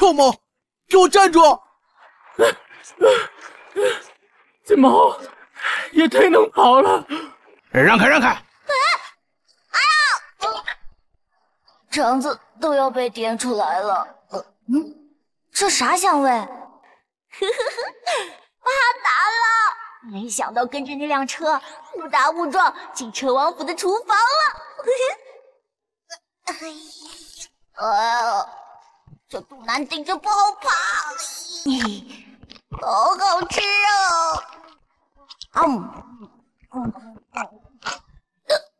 臭猫，给我站住！这猫也太能跑了！让开，让开！哎呀，肠子都要被颠出来了。嗯，这啥香味？呵呵呵，发达了！没想到跟着那辆车误打误撞进车王府的厨房了。哎呀，这肚腩顶着不好爬，好好吃啊！嗯，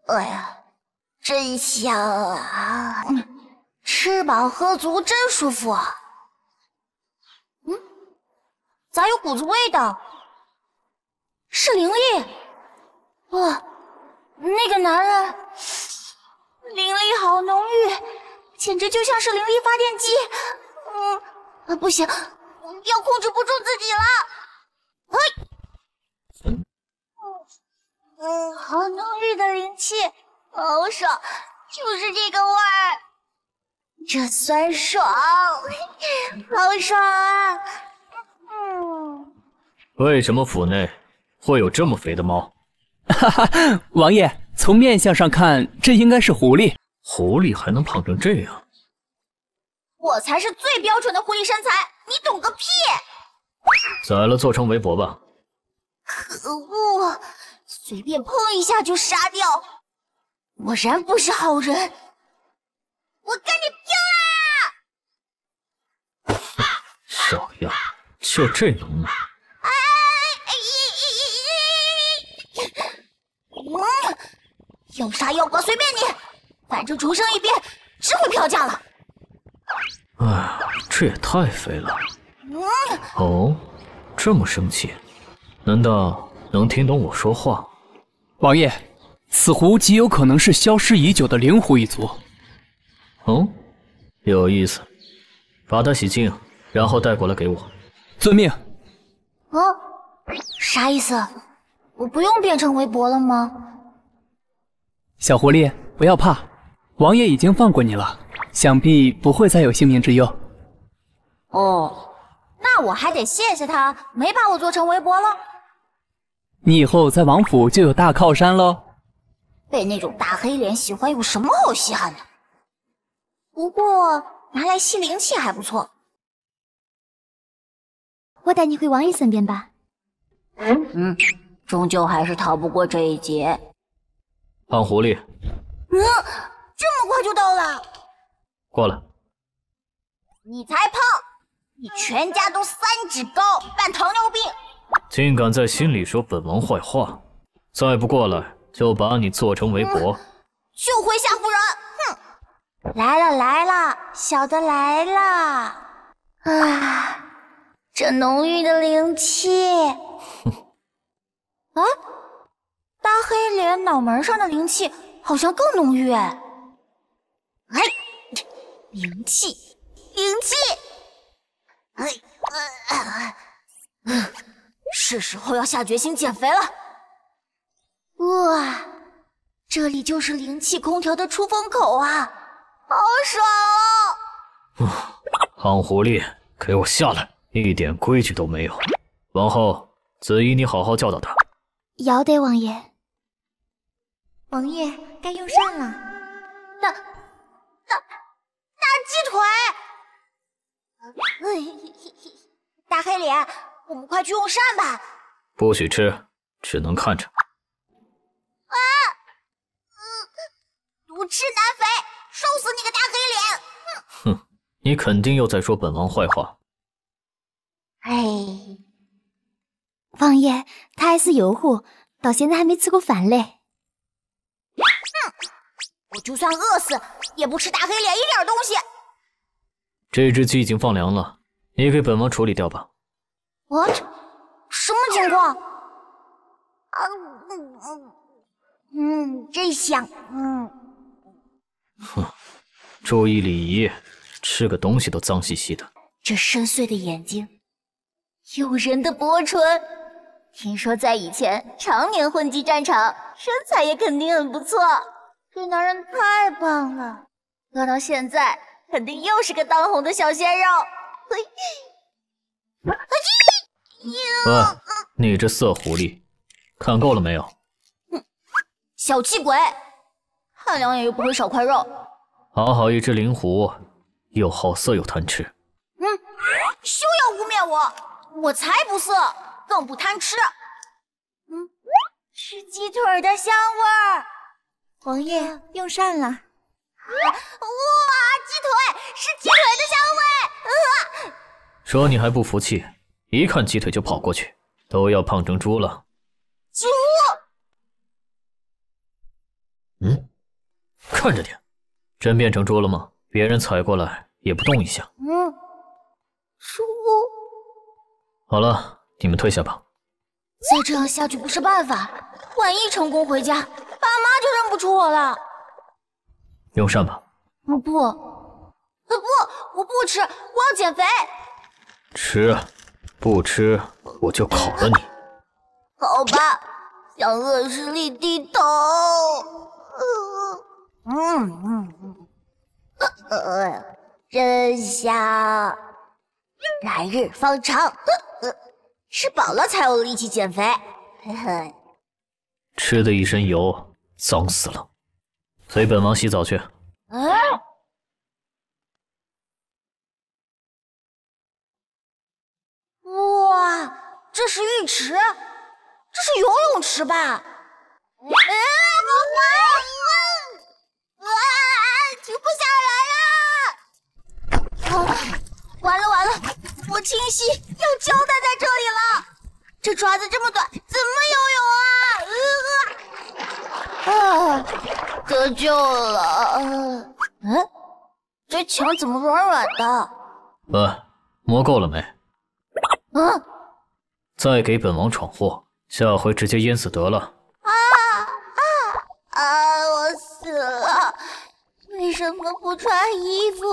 哎呀，真香啊！吃饱喝足真舒服啊。嗯，咋有股子味道？是灵力！哇，那个男人灵力好浓郁，简直就像是灵力发电机。嗯，啊不行，要控制不住自己了。哎，嗯，好浓郁的灵气，好爽，就是这个味儿，这酸爽，好爽啊！嗯，为什么府内？会有这么肥的猫？哈哈，王爷，从面相上看，这应该是狐狸。狐狸还能胖成这样？我才是最标准的狐狸身材，你懂个屁！宰了做成围脖吧。可恶，随便碰一下就杀掉，果然不是好人。我跟你拼了！小样，就这能耐？哎，嗯要杀要剐随便你，反正重生一遍只会票价了。哎，这也太肥了。嗯哦，这么生气，难道能听懂我说话？王爷，此狐极有可能是消失已久的灵狐一族。哦，有意思，把它洗净，然后带过来给我。遵命。啊，啥意思？我不用变成围脖了吗？小狐狸，不要怕，王爷已经放过你了，想必不会再有性命之忧。哦，那我还得谢谢他，没把我做成围脖了。你以后在王府就有大靠山喽。被那种大黑脸喜欢有什么好稀罕的？不过拿来吸灵气还不错。我带你回王爷身边吧。嗯，终究还是逃不过这一劫。胖狐狸，嗯，这么快就到了，过来。你才胖，你全家都三指高，犯糖尿病，竟敢在心里说本王坏话，再不过来就把你做成围脖，就会吓唬人。哼，来了来了，小的来了，啊，这浓郁的灵气，哼，啊。大黑脸脑门上的灵气好像更浓郁哎！哎，灵气，灵气！哎，是时候要下决心减肥了。哇，这里就是灵气空调的出风口啊，好爽哦！胖狐狸，给我下来！一点规矩都没有。王后，子怡，你好好教导他。姚得，王爷。王爷该用膳了，大大大鸡腿！大黑脸，我们快去用膳吧！不许吃，只能看着。啊！独吃难肥，瘦死你个大黑脸！哼，你肯定又在说本王坏话。哎，王爷，他还是幼狐，到现在还没吃过饭嘞。哼，我就算饿死也不吃大黑脸一点东西。这只鸡已经放凉了，你给本王处理掉吧。What？什么情况？啊，嗯嗯嗯，真香。嗯。哼，注意礼仪，吃个东西都脏兮兮的。这深邃的眼睛，诱人的薄唇。听说在以前常年混迹战场，身材也肯定很不错。这男人太棒了，饿到现在肯定又是个当红的小鲜肉。喂，你这色狐狸，看够了没有？小气鬼，汉良爷又不会少块肉。好好一只灵狐，又好色又贪吃。嗯，休要污蔑我，我才不色，更不贪吃。嗯，是鸡腿的香味儿。王爷用膳了。哇，鸡腿是鸡腿的香味。呃说你还不服气，一看鸡腿就跑过去，都要胖成猪了。猪？嗯，看着点。真变成猪了吗？别人踩过来也不动一下。嗯，猪。好了，你们退下吧。再这样下去不是办法，万一成功回家，爸妈就认不出我了。用膳吧。不，不，我不吃，我要减肥。吃，不吃我就烤了你。好吧，向恶势力低头。嗯嗯嗯，呃，真香，来日方长。吃饱了才有力气减肥。嘿嘿，吃的一身油，脏死了。随本王洗澡去。啊！哇，这是浴池，这是游泳池吧？哎，不会。停不下来了！啊，完了完了，我清晰要交代在这里了。这爪子这么短，怎么游泳啊？啊，得救了！嗯，这墙怎么软软的？喂，摸够了没？嗯，再给本王闯祸，下回直接淹死得了。啊啊啊！我死了。为什么不穿衣服？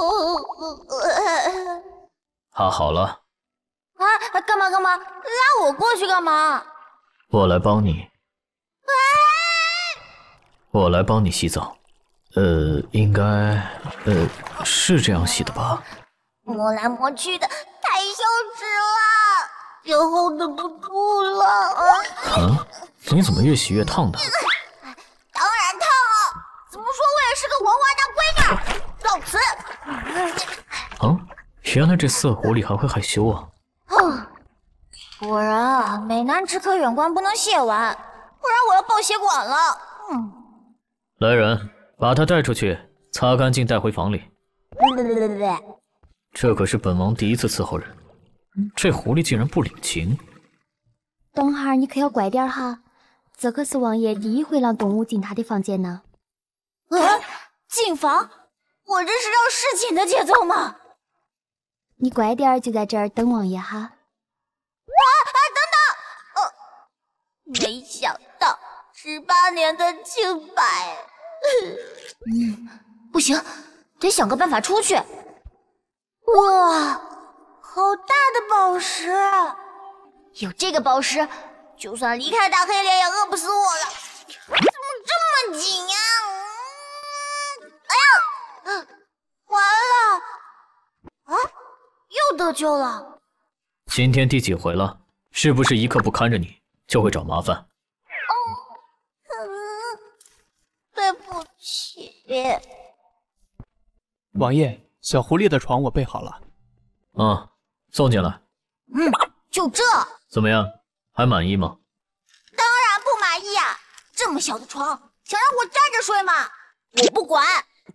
啊，好了。啊，干嘛干嘛？拉我过去干嘛？我来帮你。我来帮你洗澡。呃，应该，呃，是这样洗的吧？摸来摸去的，太羞耻了，最后的不住了。啊？你怎么越洗越烫的？当然烫了，怎么说我也？是个文化大闺女，告辞。啊，原来这色狐狸还会害羞啊！啊，果然啊，美男只可远观，不能亵玩，不然我要爆血管了。嗯，来人，把他带出去，擦干净，带回房里。对对对对对，这可是本王第一次伺候人，这狐狸竟然不领情。等会儿你可要乖点哈，这可是王爷第一回让动物进他的房间呢。啊！进房？我这是让侍寝的节奏吗？你乖点儿，就在这儿等王爷哈。啊啊！等等，呃，没想到十八年的清白，嗯，不行，得想个办法出去。哇，好大的宝石！有这个宝石，就算离开大黑脸也饿不死我了。怎么这么紧呀？完了！啊，又得救了。今天第几回了？是不是一刻不看着你就会找麻烦？哦，嗯，对不起。王爷，小狐狸的床我备好了。嗯，送进来。嗯，就这？怎么样？还满意吗？当然不满意啊！这么小的床，想让我站着睡吗？我不管。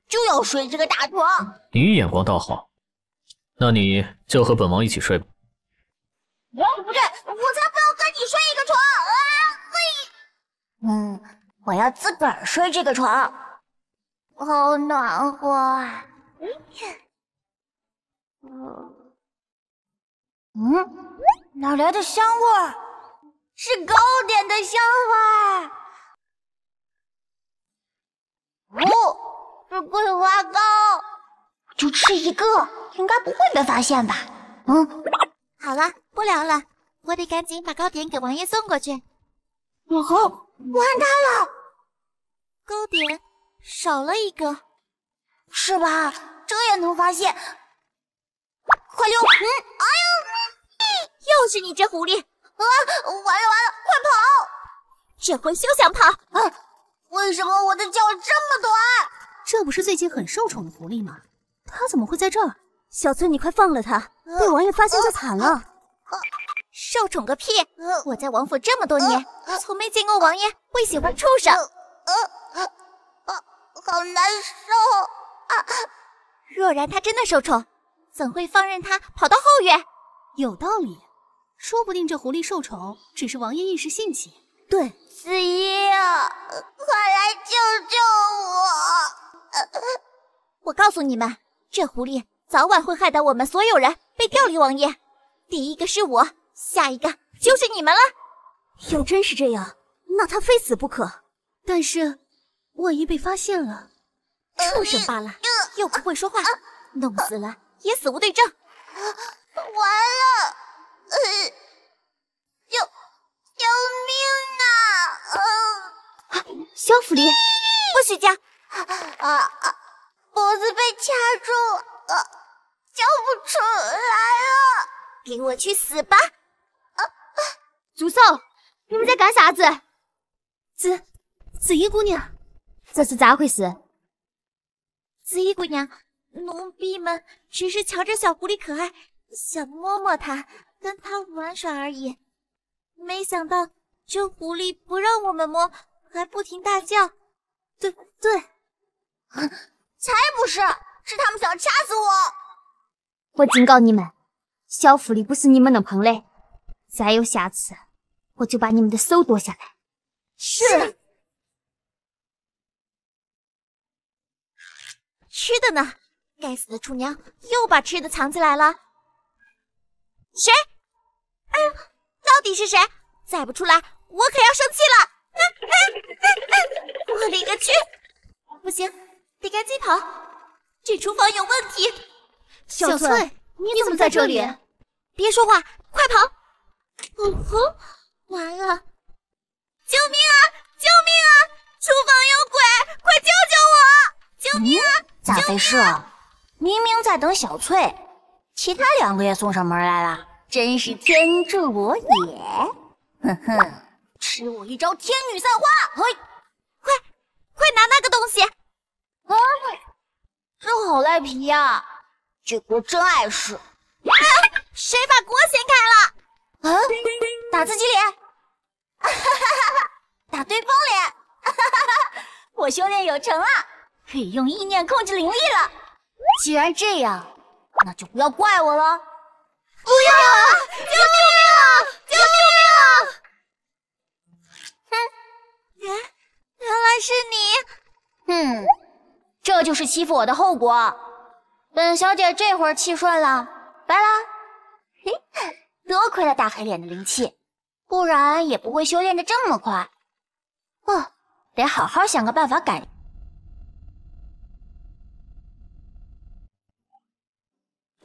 就要睡这个大床。你眼光倒好，那你就和本王一起睡吧。不对，我才不要跟你睡一个床啊！嘿，嗯，我要自个儿睡这个床，好暖和啊！嗯，嗯，哪来的香味儿？是糕点的香味儿。哦。是桂花糕，就吃一个，应该不会被发现吧？嗯，好了，不聊了，我得赶紧把糕点给王爷送过去。母后，完蛋了，糕点少了一个，是吧？这也能发现？快溜！嗯，就是你这狐狸！啊，完了完了，快跑！这回休想跑！啊，为什么我的脚这么短？这不是最近很受宠的狐狸吗？它怎么会在这儿？小翠，你快放了它，被王爷发现就惨了。受宠个屁！我在王府这么多年，从没见过王爷会喜欢畜生。呃呃，好难受啊！若然他真的受宠，怎会放任他跑到后院？有道理，说不定这狐狸受宠只是王爷一时兴起。对，子怡啊，快来救救我！我告诉你们，这狐狸早晚会害得我们所有人被调离王爷。第一个是我，下一个就是你们了。要真是这样，那他非死不可。但是，万一被发现了，畜生罢了，又不会说话，弄死了也死无对证。完了，救救命啊！小狐狸，不许叫！啊啊，脖子被掐住了，叫不出来了。给我去死吧！啊！住手！你们在干啥子？紫紫衣姑娘，这是咋回事？紫衣姑娘，奴婢们只是瞧着小狐狸可爱，想摸摸它，跟它玩耍而已。没想到这狐狸不让我们摸，还不停大叫。对对，才不是，是他们想掐死我！我警告你们。小狐狸不是你们能碰的，再有下次，我就把你们的手剁下来。是。吃的呢？该死的厨娘又把吃的藏起来了。谁？哎呦，到底是谁？再不出来，我可要生气了！我勒个去！不行，得赶紧跑，这厨房有问题。小翠，你怎么在这里？别说话，快跑！嗯哼，完了！救命啊！救命啊！厨房有鬼，快救救我！救命啊！咋回事？明明在等小翠，其他两个也送上门来了，真是天助我也！哼哼，吃我一招天女散花！嘿，快快拿那个东西！啊，这好赖皮呀！这锅真碍事。谁把锅掀开了？啊！打自己脸，哈哈哈哈！打对方脸，哈哈！我修炼有成了，可以用意念控制灵力了。既然这样，那就不要怪我了。不要啊！救命啊！救命啊！哼，原原来是你。哼，这就是欺负我的后果。本小姐这会儿气顺了，拜了。嘿，多亏了大黑脸的灵气，不然也不会修炼的这么快。哦，得好好想个办法改。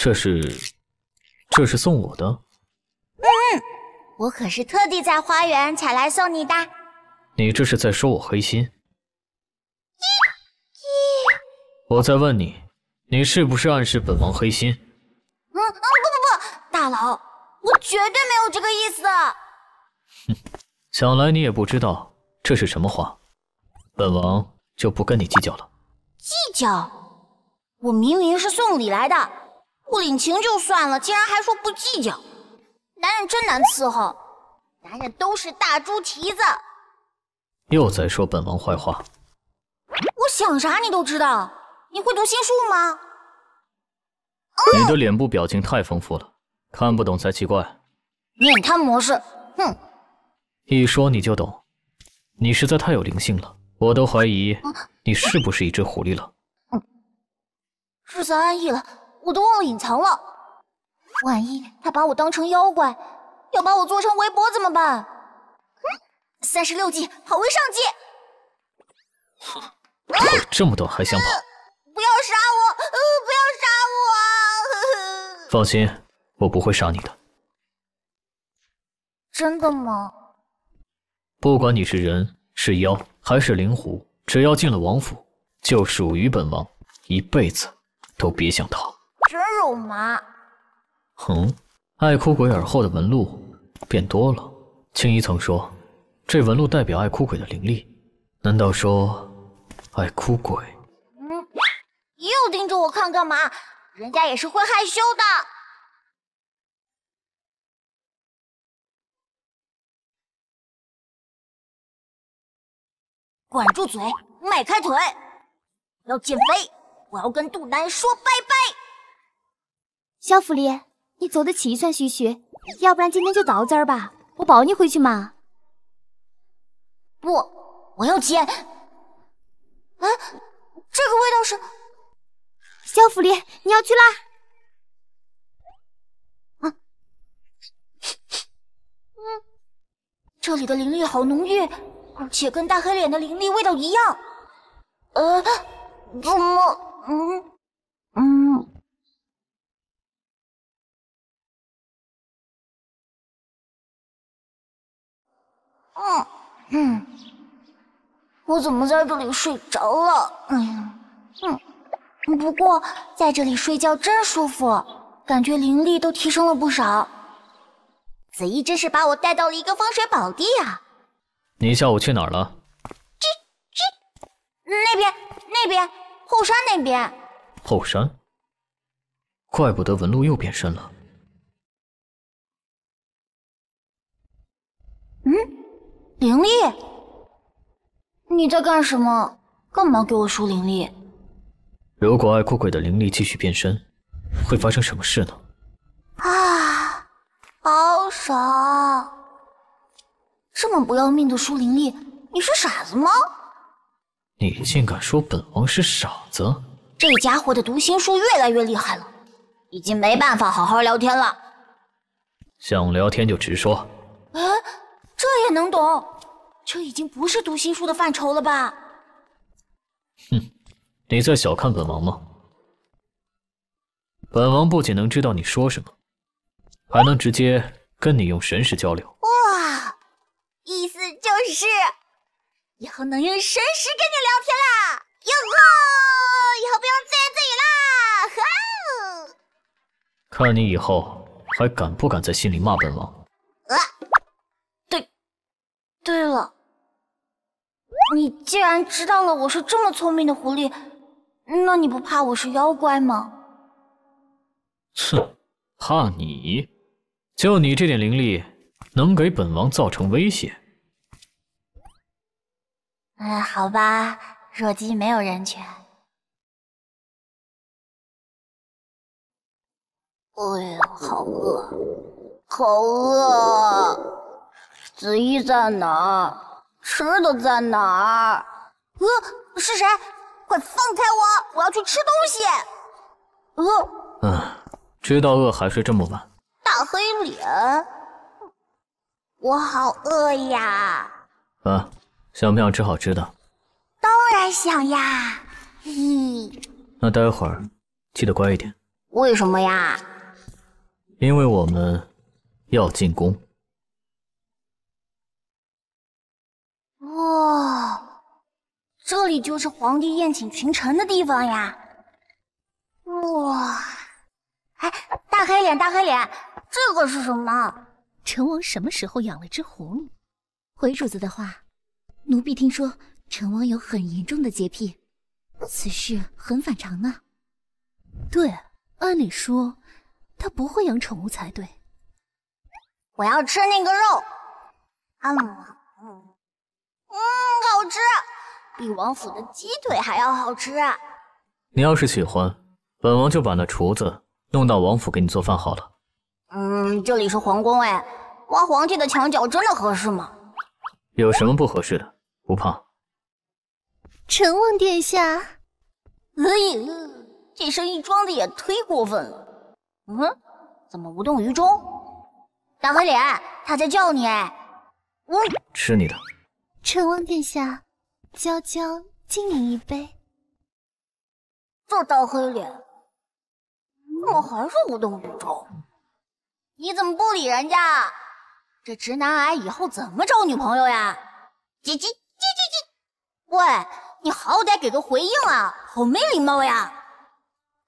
这是，这是送我的。嗯，我可是特地在花园采来送你的。你这是在说我黑心？我在问你，你是不是暗示本王黑心？嗯，不不不大佬，我绝对没有这个意思。哼，想来你也不知道这是什么话，本王就不跟你计较了。计较？我明明是送礼来的，不领情就算了，竟然还说不计较。男人真难伺候，男人都是大猪蹄子。又在说本王坏话。我想啥你都知道，你会读心术吗？你的脸部表情太丰富了。看不懂才奇怪。面瘫模式，哼！一说你就懂，你实在太有灵性了，我都怀疑你是不是一只狐狸了。嗯，日子安逸了，我都忘了隐藏了。万一他把我当成妖怪，要把我做成围脖怎么办？三十六计，跑为上计。哼，这么短还想跑？不要杀我！不要杀我！放心。我不会杀你的，真的吗？不管你是人是妖还是灵狐，只要进了王府，就属于本王，一辈子都别想逃。真肉麻。哼，爱哭鬼耳后的纹路变多了。青衣曾说，这纹路代表爱哭鬼的灵力。难道说，爱哭鬼？嗯，又盯着我看干嘛？人家也是会害羞的。管住嘴，迈开腿！我要减肥，我要跟肚腩说拜拜。小福利，你走的气喘吁吁，要不然今天就到这儿吧，我抱你回去嘛。不，我要接。哎，这个味道是……小福利，你要去啦？这里的灵力好浓郁，而且跟大黑脸的灵力味道一样。呃，怎么……嗯嗯。嗯嗯，我怎么在这里睡着了？哎呀，嗯，不过在这里睡觉真舒服，感觉灵力都提升了不少。子怡真是把我带到了一个风水宝地啊！你下午去哪儿了？这这，那边那边后山那边。后山，怪不得纹路又变深了。嗯。灵力，你在干什么？干嘛给我输灵力？如果爱哭鬼的灵力继续变深，会发生什么事呢？啊，好傻！这么不要命的输灵力，你是傻子吗？你竟敢说本王是傻子？这家伙的读心术越来越厉害了，已经没办法好好聊天了。想聊天就直说。啊？这也能懂？这已经不是读心术的范畴了吧？哼，你在小看本王吗？本王不仅能知道你说什么，还能直接跟你用神识交流。哇，意思就是以后能用神识跟你聊天啦！哟吼，以后不用自言自语啦！哈！看你以后还敢不敢在心里骂本王？啊！对了，你既然知道了我是这么聪明的狐狸，那你不怕我是妖怪吗？哼，怕你？就你这点灵力，能给本王造成威胁？哎，好吧，弱鸡没有人权。哎呀，好饿，好饿。子怡在哪儿？吃的在哪儿？呃，是谁？快放开我！我要去吃东西。呃，嗯，知道饿还睡这么晚？大黑脸，我好饿呀！啊，想不想吃好吃的？当然想呀！嘿，那待会儿记得乖一点。为什么呀？因为我们要进宫。哇，这里就是皇帝宴请群臣的地方呀！哇，哎，大黑脸，大黑脸，这个是什么？成王什么时候养了只狐狸？回主子的话，奴婢听说成王有很严重的洁癖，此事很反常呢。对，按理说他不会养宠物才对。我要吃那个肉。嗯。嗯，好吃，比王府的鸡腿还要好吃。你要是喜欢，本王就把那厨子弄到王府给你做饭好了。嗯，这里是皇宫哎，挖皇帝的墙角真的合适吗？有什么不合适的？不怕。陈王殿下，哎呀，这声音装的也忒过分了。嗯，怎么无动于衷？大黑脸，他在叫你哎。嗯，吃你的。陈王殿下，娇娇敬你一杯。这大黑脸，怎么还是无动于衷？你怎么不理人家？这直男癌以后怎么找女朋友呀？叽叽叽叽叽！喂，你好歹给个回应啊，好没礼貌呀！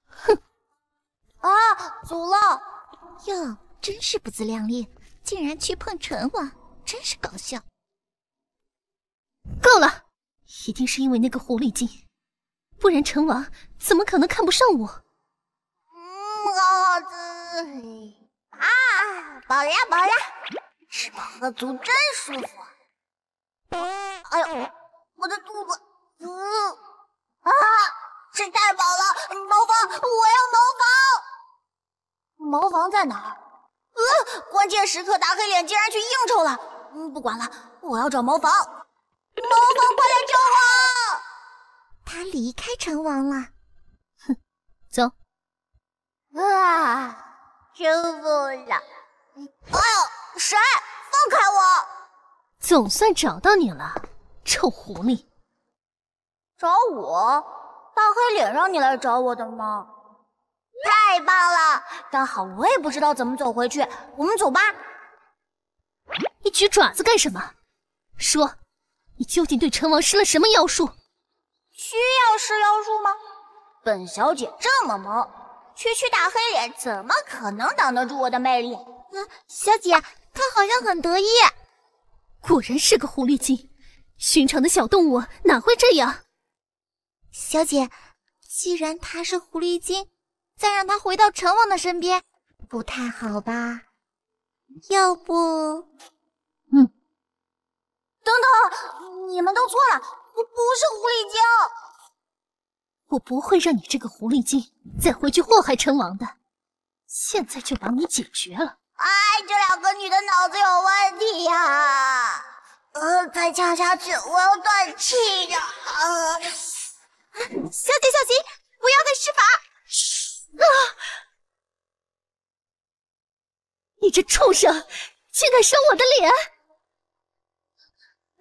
哼！啊，走了。哟，真是不自量力，竟然去碰陈王，真是搞笑。够了，一定是因为那个狐狸精，不然成王怎么可能看不上我？嗯，好滋啊，饱了饱了，吃饱喝足真舒服。哎呦，我的肚子，嗯啊，吃太饱了，茅房，我要茅房。茅房在哪儿？呃，关键时刻大黑脸竟然去应酬了。嗯，不管了，我要找茅房。茅房，快来救我！他离开城王了。哼，走。啊，舒服了。哎呦，谁？放开我！总算找到你了，臭狐狸！找我？大黑脸让你来找我的吗？太棒了，刚好我也不知道怎么走回去，我们走吧。你举爪子干什么？说，你究竟对陈王施了什么妖术？需要施妖术吗？本小姐这么萌，区区大黑脸怎么可能挡得住我的魅力？嗯，小姐，他好像很得意。果然是个狐狸精，寻常的小动物哪会这样？小姐，既然他是狐狸精，再让他回到陈王的身边，不太好吧？要不……嗯，等等，你们都错了，我不是狐狸精，我不会让你这个狐狸精再回去祸害成王的，现在就把你解决了。哎，这两个女的脑子有问题呀！呃，再呛下去我要断气呀！呃，小姐小心，不要再施法！啊！你这畜生，竟敢伤我的脸！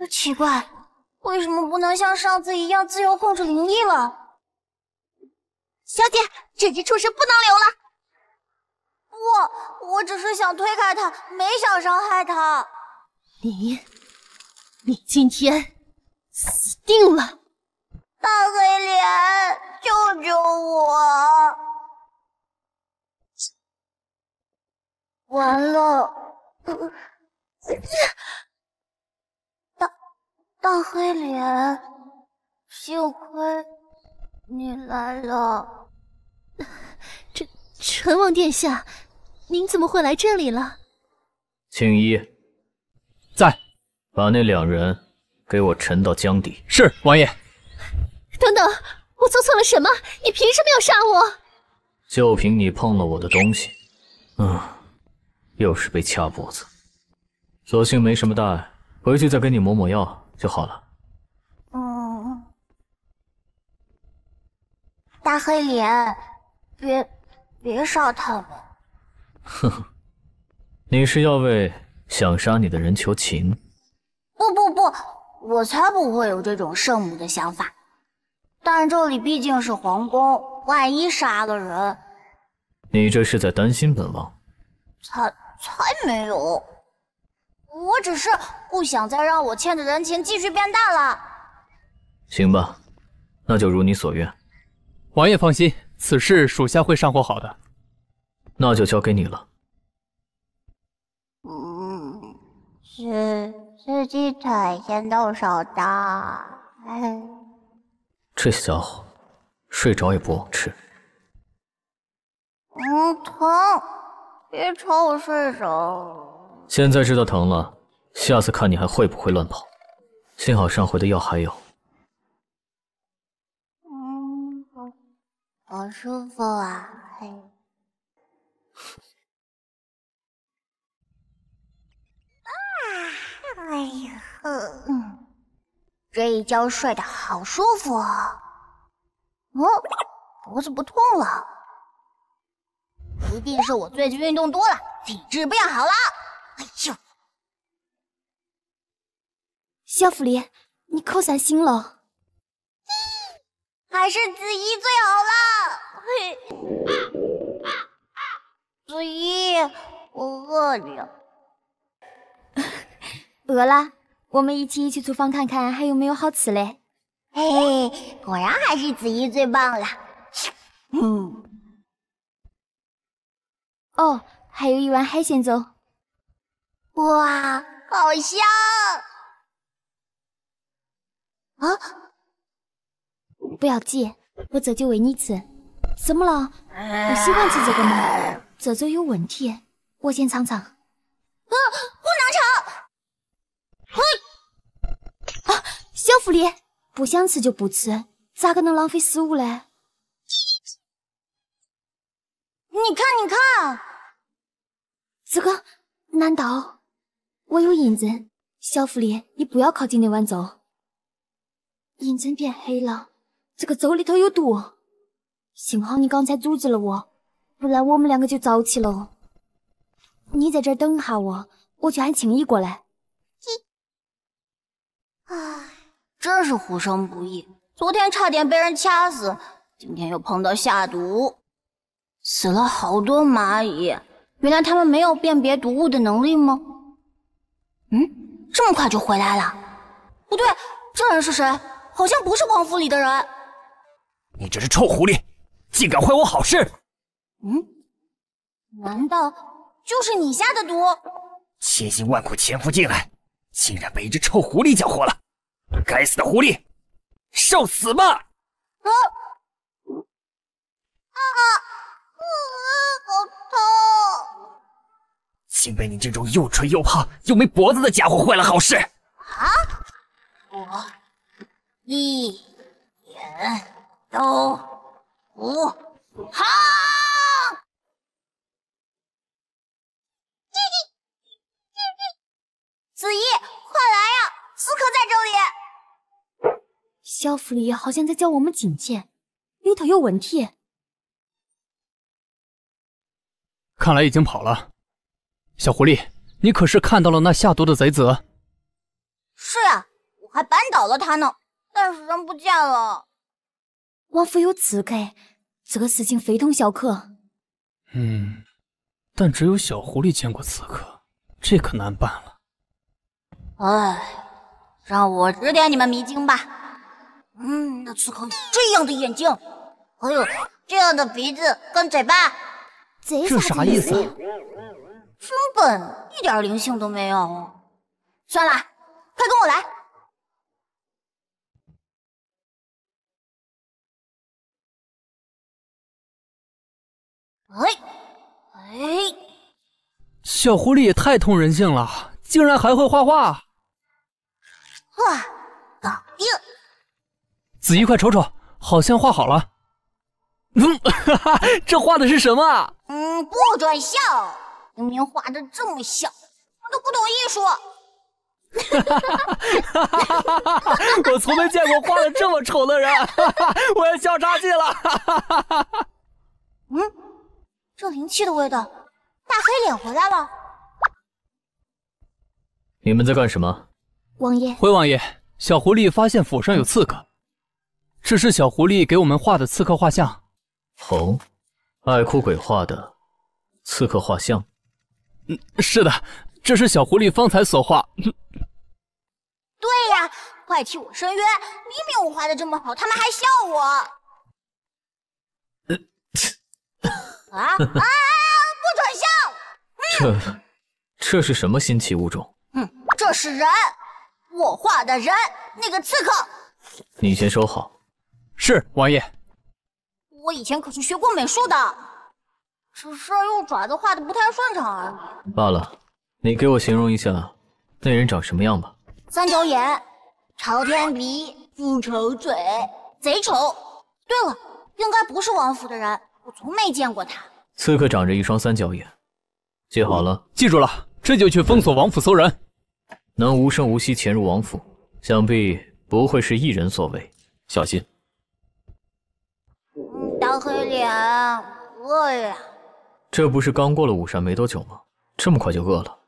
奇怪，为什么不能像上次一样自由控制灵力了？小姐，这只畜生不能留了。不，我只是想推开他，没想伤害他。你，你今天死定了！大黑脸，救救我！完了，大 大黑脸，幸亏你来了。陈陈王殿下。您怎么会来这里了？青衣，在，把那两人给我沉到江底。是王爷。等等，我做错了什么？你凭什么要杀我？就凭你碰了我的东西，嗯，又是被掐脖子，索性没什么大碍，回去再给你抹抹药就好了。嗯，大黑脸，别别杀他们。呵呵，你是要为想杀你的人求情？不不不，我才不会有这种圣母的想法。但这里毕竟是皇宫，万一杀了人，你这是在担心本王？才才没有，我只是不想再让我欠的人情继续变大了。行吧，那就如你所愿。王爷放心，此事属下会上火好的。那就交给你了。嗯，是是鸡腿先动手的。这家伙睡着也不忘吃。嗯，疼，别吵我睡着。现在知道疼了，下次看你还会不会乱跑。幸好上回的药还有。嗯，好，好舒服啊。嘿。啊！哎呀，嗯，这一觉睡得好舒服哦！哦，脖子不痛了，一定是我最近运动多了，体质变好了。哎呦，小狐狸，你可散心了，还是子怡最好了。嘿。子怡，我饿了。饿了，我们一起一去厨房看看还有没有好吃的。嘿，果然还是子怡最棒了。嗯。哦，还有一碗海鲜粥。哇，好香！啊，不要急，我这就喂你吃。怎么了？不喜欢吃这个吗？这粥有问题，我先尝尝。啊，不能尝！嘿，啊，小狐狸，不想吃就不吃，咋个能浪费食物嘞？你看，你看，这个难道我有印证？小狐狸，你不要靠近那碗粥。银针变黑了，这个粥里头有毒。幸好你刚才阻止了我，不然我们两个就遭起了。你在这儿等下我，我去喊青衣过来。唉，真是呼声不已。昨天差点被人掐死，今天又碰到下毒。死了好多蚂蚁，原来他们没有辨别毒物的能力吗？嗯，这么快就回来了？不对，这人是谁？好像不是王府里的人。你这只臭狐狸，竟敢坏我好事！嗯，难道就是你下的毒？千辛万苦潜伏进来，竟然被一只臭狐狸搅和了！该死的狐狸，受死吧！啊！啊啊！好痛！竟被你这种又蠢又胖又没脖子的家伙坏了好事！啊！我一点都不好！弟弟，弟弟，子怡，快来呀！刺客在这里！萧府里好像在叫我们警戒，里头有问题。看来已经跑了，小狐狸，你可是看到了那下毒的贼子？是呀，我还扳倒了他呢，但是人不见了。王府有刺客，这个事情非同小可。嗯，但只有小狐狸见过此刻，这可难办了。哎，让我指点你们迷津吧。嗯，那刺客有这样的眼睛，还有这样的鼻子跟嘴巴。贼这啥意思？真笨，一点灵性都没有。算了，快跟我来。哎哎，小狐狸也太通人性了，竟然还会画画。哇，搞定！子怡，快瞅瞅，好像画好了。嗯，哈哈，这画的是什么？嗯，不准笑！明明画的这么像，我都不懂艺术。哈哈哈哈哈！我从没见过画的这么丑的人，哈哈，我要笑岔气了。哈哈哈哈嗯，这灵气的味道，大黑脸回来了。你们在干什么？王爷，回王爷，小狐狸发现府上有刺客，这是小狐狸给我们画的刺客画像。哦，爱哭鬼画的刺客画像。嗯，是的，这是小狐狸方才所画。对呀，快替我申冤！明明我画的这么好，他们还笑我。啊啊！不准笑！这这是什么新奇物种？嗯，这是人，我画的人，那个刺客。你先收好。是王爷。我以前可是学过美术的，只是用爪子画的不太顺畅而已。罢了，你给我形容一下那人长什么样吧。三角眼，朝天鼻，不丑嘴，贼丑。对了，应该不是王府的人，我从没见过他。刺客长着一双三角眼，记好了，记住了，这就去封锁王府搜人。能无声无息潜入王府，想必不会是一人所为，小心。大黑脸，饿呀！这不是刚过了午膳没多久吗？这么快就饿了？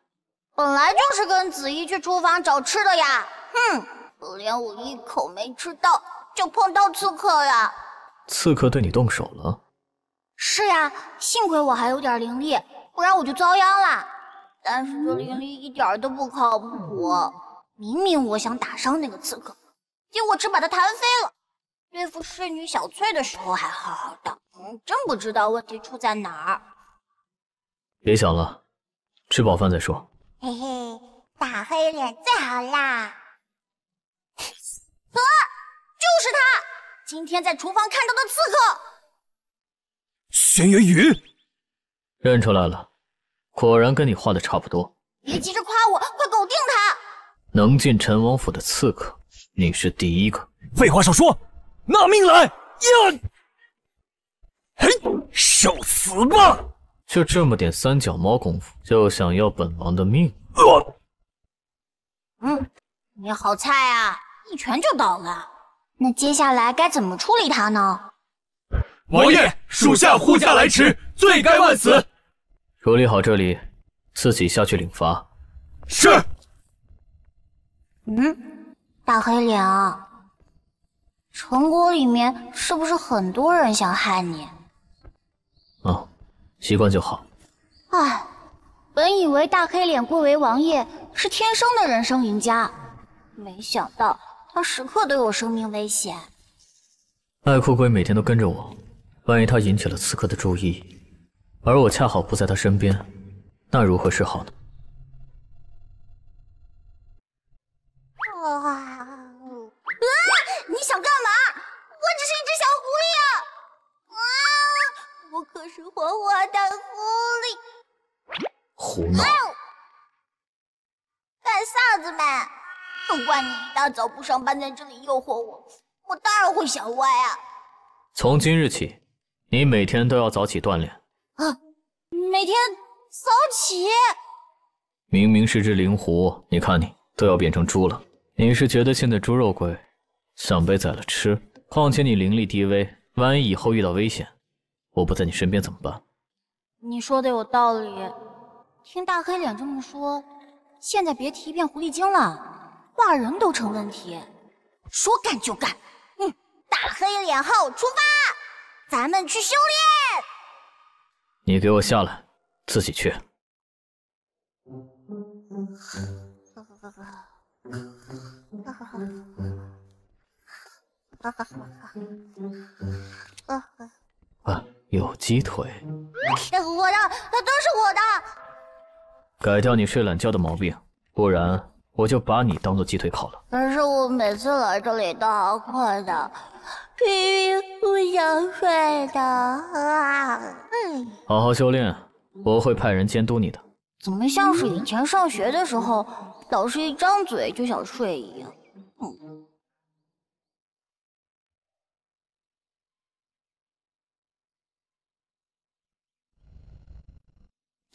本来就是跟子怡去厨房找吃的呀。哼，可怜我一口没吃到，就碰到刺客呀。刺客对你动手了？是呀，幸亏我还有点灵力，不然我就遭殃了。但是这灵力一点都不靠谱，明明我想打伤那个刺客，结果只把他弹飞了。对付侍女小翠的时候还好好的，嗯，真不知道问题出在哪儿。别想了，吃饱饭再说。嘿嘿，大黑脸最好啦！啊，就是他，今天在厨房看到的刺客。轩辕羽，认出来了，果然跟你画的差不多。别急着夸我，快搞定他！能进陈王府的刺客，你是第一个。废话少说，拿命来！呀，嘿，受死吧！就这么点三脚猫功夫，就想要本王的命？嗯，你好菜啊，一拳就倒了。那接下来该怎么处理他呢？王爷，属下护驾来迟，罪该万死。处理好这里，自己下去领罚。是。嗯，大黑脸啊，城国里面是不是很多人想害你？哦，习惯就好。唉，本以为大黑脸贵为王爷是天生的人生赢家，没想到他时刻都有生命危险。爱哭鬼每天都跟着我。万一他引起了刺客的注意，而我恰好不在他身边，那如何是好呢？啊！你想干嘛？我只是一只小狐狸啊！啊！我可是活活的狐狸！胡闹！干啥子嘛？都怪你一大早不上班，在这里诱惑我，我当然会想歪啊！从今日起。你每天都要早起锻炼啊！每天早起？明明是只灵狐，你看你都要变成猪了。你是觉得现在猪肉贵，想被宰了吃？况且你灵力低微，万一以后遇到危险，我不在你身边怎么办？你说的有道理。听大黑脸这么说，现在别提变狐狸精了，画人都成问题。说干就干！嗯，大黑脸号出发！咱们去修炼。你给我下来，自己去。啊，有鸡腿。我的，都是我的。改掉你睡懒觉的毛病，不然我就把你当做鸡腿烤了。可是我每次来这里都好困的。明明不想睡的啊！好好修炼，我会派人监督你的。怎么像是以前上学的时候，老师一张嘴就想睡一样？嗯。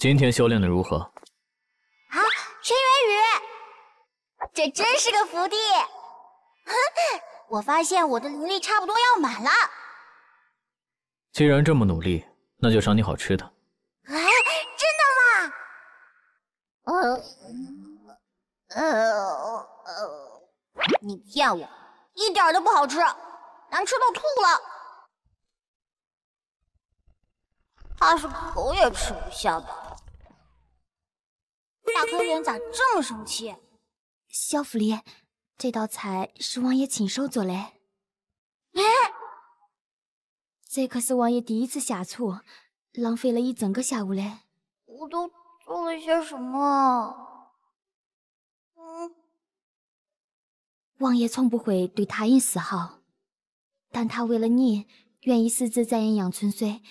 今天修炼的如何？啊，轩辕羽，这真是个福地。我发现我的灵力差不多要满了。既然这么努力，那就赏你好吃的。哎，真的吗？呃，呃，呃，你骗我，一点都不好吃，难吃到吐了。怕是狗也吃不下吧？大黑脸咋这么生气？萧府林。这道菜是王爷亲手做的，哎，这可是王爷第一次下厨，浪费了一整个下午嘞。我都做了些什么？嗯，王爷从不会对他人示好，但他为了你，愿意私自在人养春水，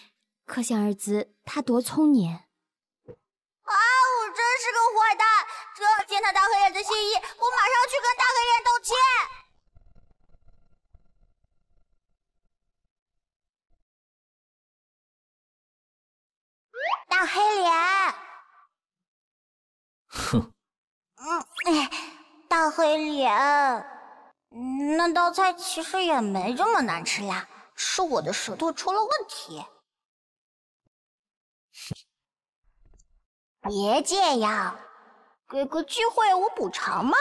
可想而知他多聪明。啊！我真是个坏蛋。只要见到大黑脸的心意，我马上去跟大黑脸道歉。大黑脸，哼，嗯，大黑脸，那道菜其实也没这么难吃啦，是我的舌头出了问题。别这样。给个机会我补偿嘛！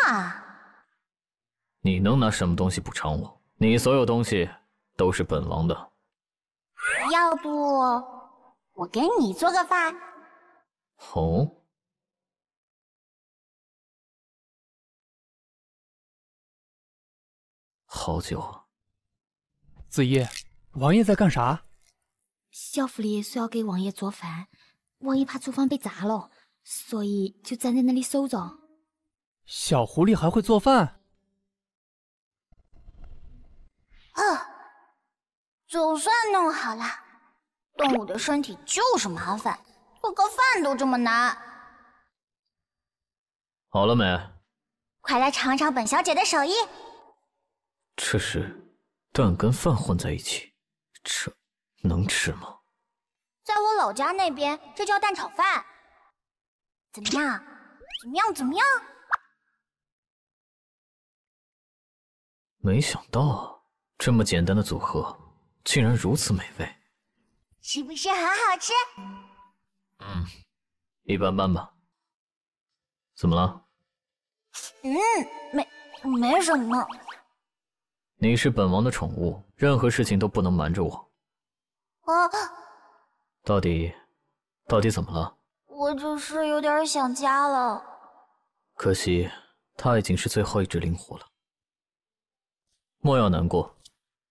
你能拿什么东西补偿我？你所有东西都是本王的。要不我给你做个饭？哦。好久啊。子夜，王爷在干啥？萧府里说要给王爷做饭，王爷怕厨房被砸了，所以就站在那里守着。小狐狸还会做饭？啊，总算弄好了，动物的身体就是麻烦，做个饭都这么难。好了没？快来尝尝本小姐的手艺。这是蛋跟饭混在一起，这能吃吗？在我老家那边，这叫蛋炒饭。怎么样？怎么样？怎么样？没想到这么简单的组合，竟然如此美味。是不是很好吃？嗯，一般般吧。怎么了？嗯，没，没什么。你是本王的宠物，任何事情都不能瞒着我。啊。到底，到底怎么了？我只是有点想家了。可惜，它已经是最后一只灵狐了。莫要难过，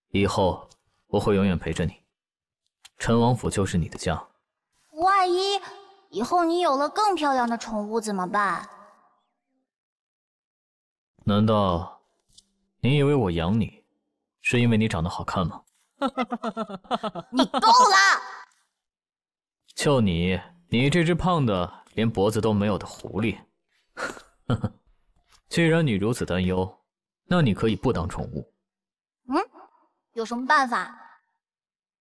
以后我会永远陪着你。陈王府就是你的家。万一以后你有了更漂亮的宠物怎么办？难道你以为我养你，是因为你长得好看吗？你够了！就你，你这只胖的连脖子都没有的狐狸，呵 呵既然你如此担忧，那你可以不当宠物。嗯，有什么办法？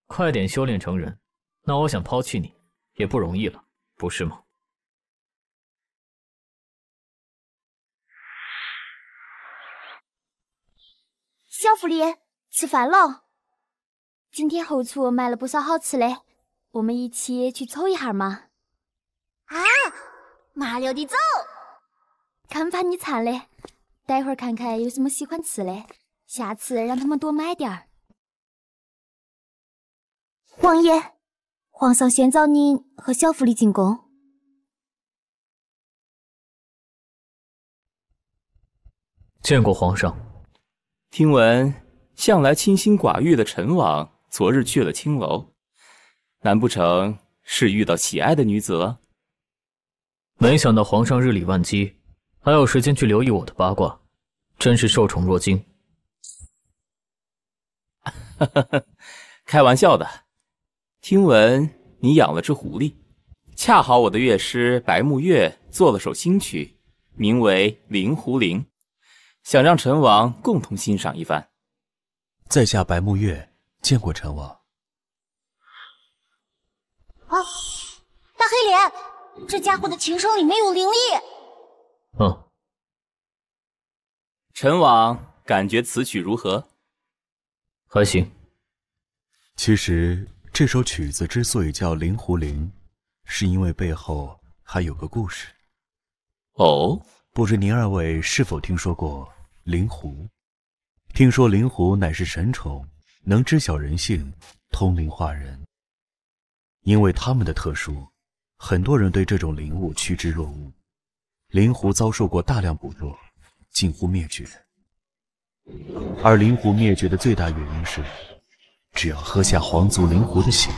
快点修炼成人，那我想抛弃你也不容易了，不是吗？小狐狸，吃饭了。今天后厨买了不少好吃的。我们一起去瞅一下嘛！啊，麻溜的走！看把你馋嘞，待会儿看看有什么喜欢吃的，下次让他们多买点儿。王爷，皇上先召您和小狐狸进宫。见过皇上。听闻向来清心寡欲的陈王，昨日去了青楼。难不成是遇到喜爱的女子了？没想到皇上日理万机，还有时间去留意我的八卦，真是受宠若惊。哈哈，开玩笑的。听闻你养了只狐狸，恰好我的乐师白木月做了首新曲，名为《灵狐灵》，想让陈王共同欣赏一番。在下白木月，见过陈王。啊！大黑脸，这家伙的琴声里面有灵力。嗯。陈王感觉此曲如何？还行。其实这首曲子之所以叫《灵狐灵》，是因为背后还有个故事。哦，不知您二位是否听说过灵狐？听说灵狐乃是神宠，能知晓人性，通灵化人。因为他们的特殊，很多人对这种灵物趋之若鹜。灵狐遭受过大量捕捉，近乎灭绝。而灵狐灭绝的最大原因是，只要喝下皇族灵狐的血，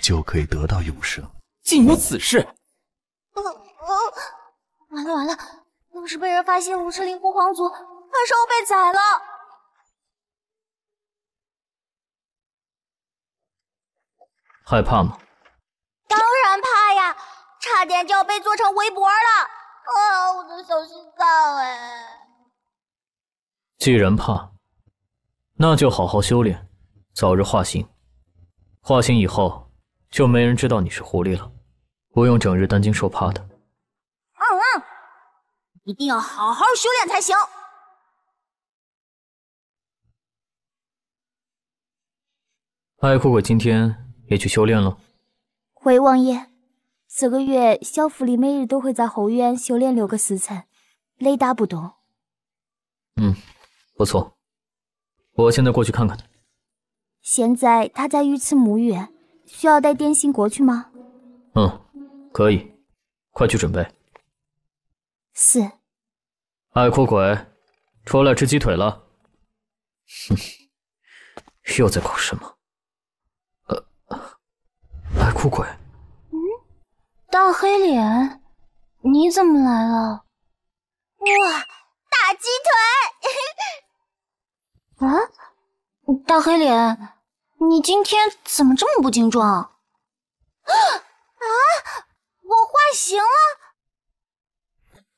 就可以得到永生。竟有此事！啊啊，完了完了，要是被人发现我是灵狐皇族，怕是要被宰了。害怕吗？当然怕呀，差点就要被做成围脖了！啊，我的小心脏哎！既然怕，那就好好修炼，早日化形。化形以后，就没人知道你是狐狸了，不用整日担惊受怕的。嗯嗯，一定要好好修炼才行。爱哭鬼今天也去修炼了。回王爷，这个月小狐狸每日都会在后院修炼六个时辰，雷打不动。嗯，不错。我现在过去看看。现在他在鱼池沐浴，需要带点心过去吗？嗯，可以。快去准备。是。爱哭鬼，出来吃鸡腿了。哼，又在搞什么？爱哭鬼，嗯，大黑脸，你怎么来了？哇，大鸡腿！啊，大黑脸，你今天怎么这么不精壮？啊，我化形了！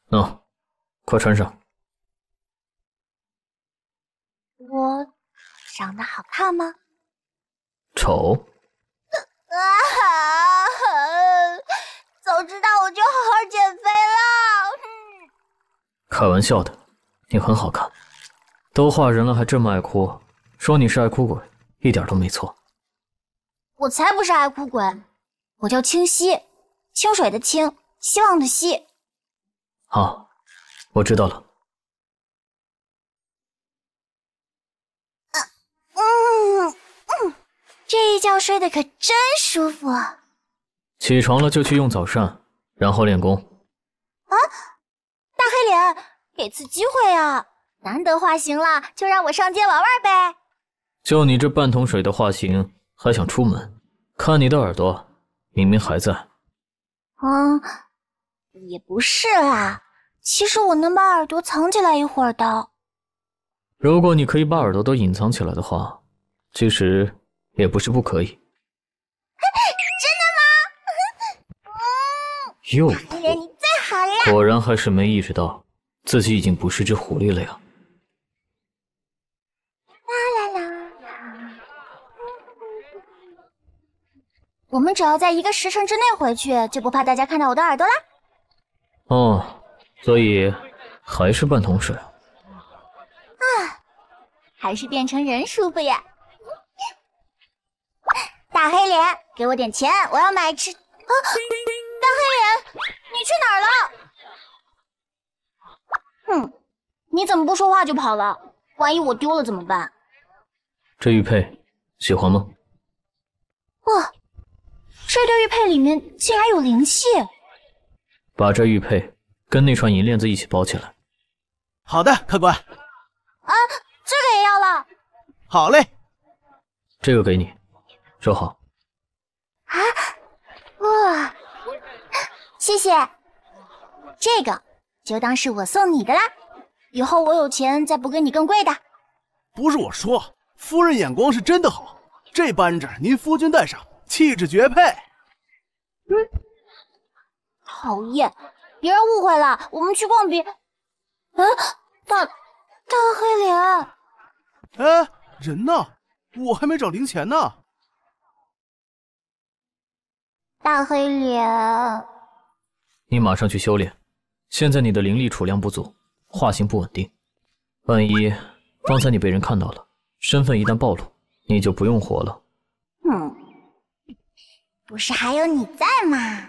喏，快穿上。我长得好看吗？丑。啊哈！早知道我就好好减肥了。开玩笑的，你很好看。都化人了还这么爱哭，说你是爱哭鬼，一点都没错。我才不是爱哭鬼，我叫清溪，清水的清，希望的希。好，我知道了。嗯嗯，这一觉睡得可真舒服。起床了就去用早膳，然后练功。啊，大黑脸，给次机会啊！难得化形了，就让我上街玩玩呗。就你这半桶水的化形，还想出门？看你的耳朵，明明还在。嗯，也不是啦，其实我能把耳朵藏起来一会儿的。如果你可以把耳朵都隐藏起来的话，其实也不是不可以。真的吗？哟，大黑脸，你最好了。果然还是没意识到自己已经不是只狐狸了呀。啦啦啦！我们只要在一个时辰之内回去，就不怕大家看到我的耳朵啦。哦，所以还是半桶水。啊，还是变成人舒服呀！大黑脸，给我点钱，我要买吃。啊，大黑脸，你去哪儿了？哼，你怎么不说话就跑了？万一我丢了怎么办？这玉佩喜欢吗？哇，这对玉佩里面竟然有灵气！把这玉佩跟那串银链子一起包起来。好的，客官。啊，这个也要了。好嘞，这个给你，收好。啊，哇，谢谢。这个就当是我送你的啦，以后我有钱再补给你更贵的。不是我说，夫人眼光是真的好，这扳指您夫君戴上，气质绝配。嗯，讨厌，别人误会了，我们去逛别。啊，大大黑脸。哎，人呢？我还没找零钱呢。大黑脸，你马上去修炼。现在你的灵力储量不足，化形不稳定。万一刚才你被人看到了，身份一旦暴露，你就不用活了。嗯，不是还有你在吗？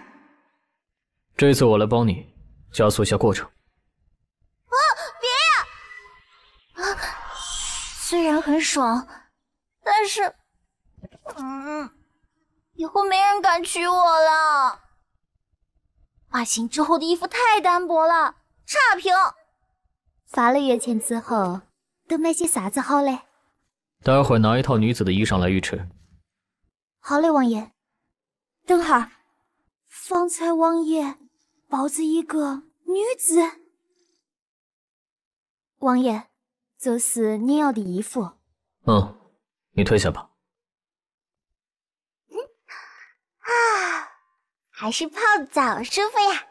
这次我来帮你加速一下过程。啊，别呀！啊，虽然很爽，但是，嗯，以后没人敢娶我了。化形之后的衣服太单薄了，差评。发了月钱之后，都买些啥子好嘞？待会儿拿一套女子的衣裳来浴池。好嘞，王爷。等会儿，方才王爷抱着一个女子。王爷，这是您要的衣服。嗯，你退下吧。嗯，啊。还是泡澡舒服呀，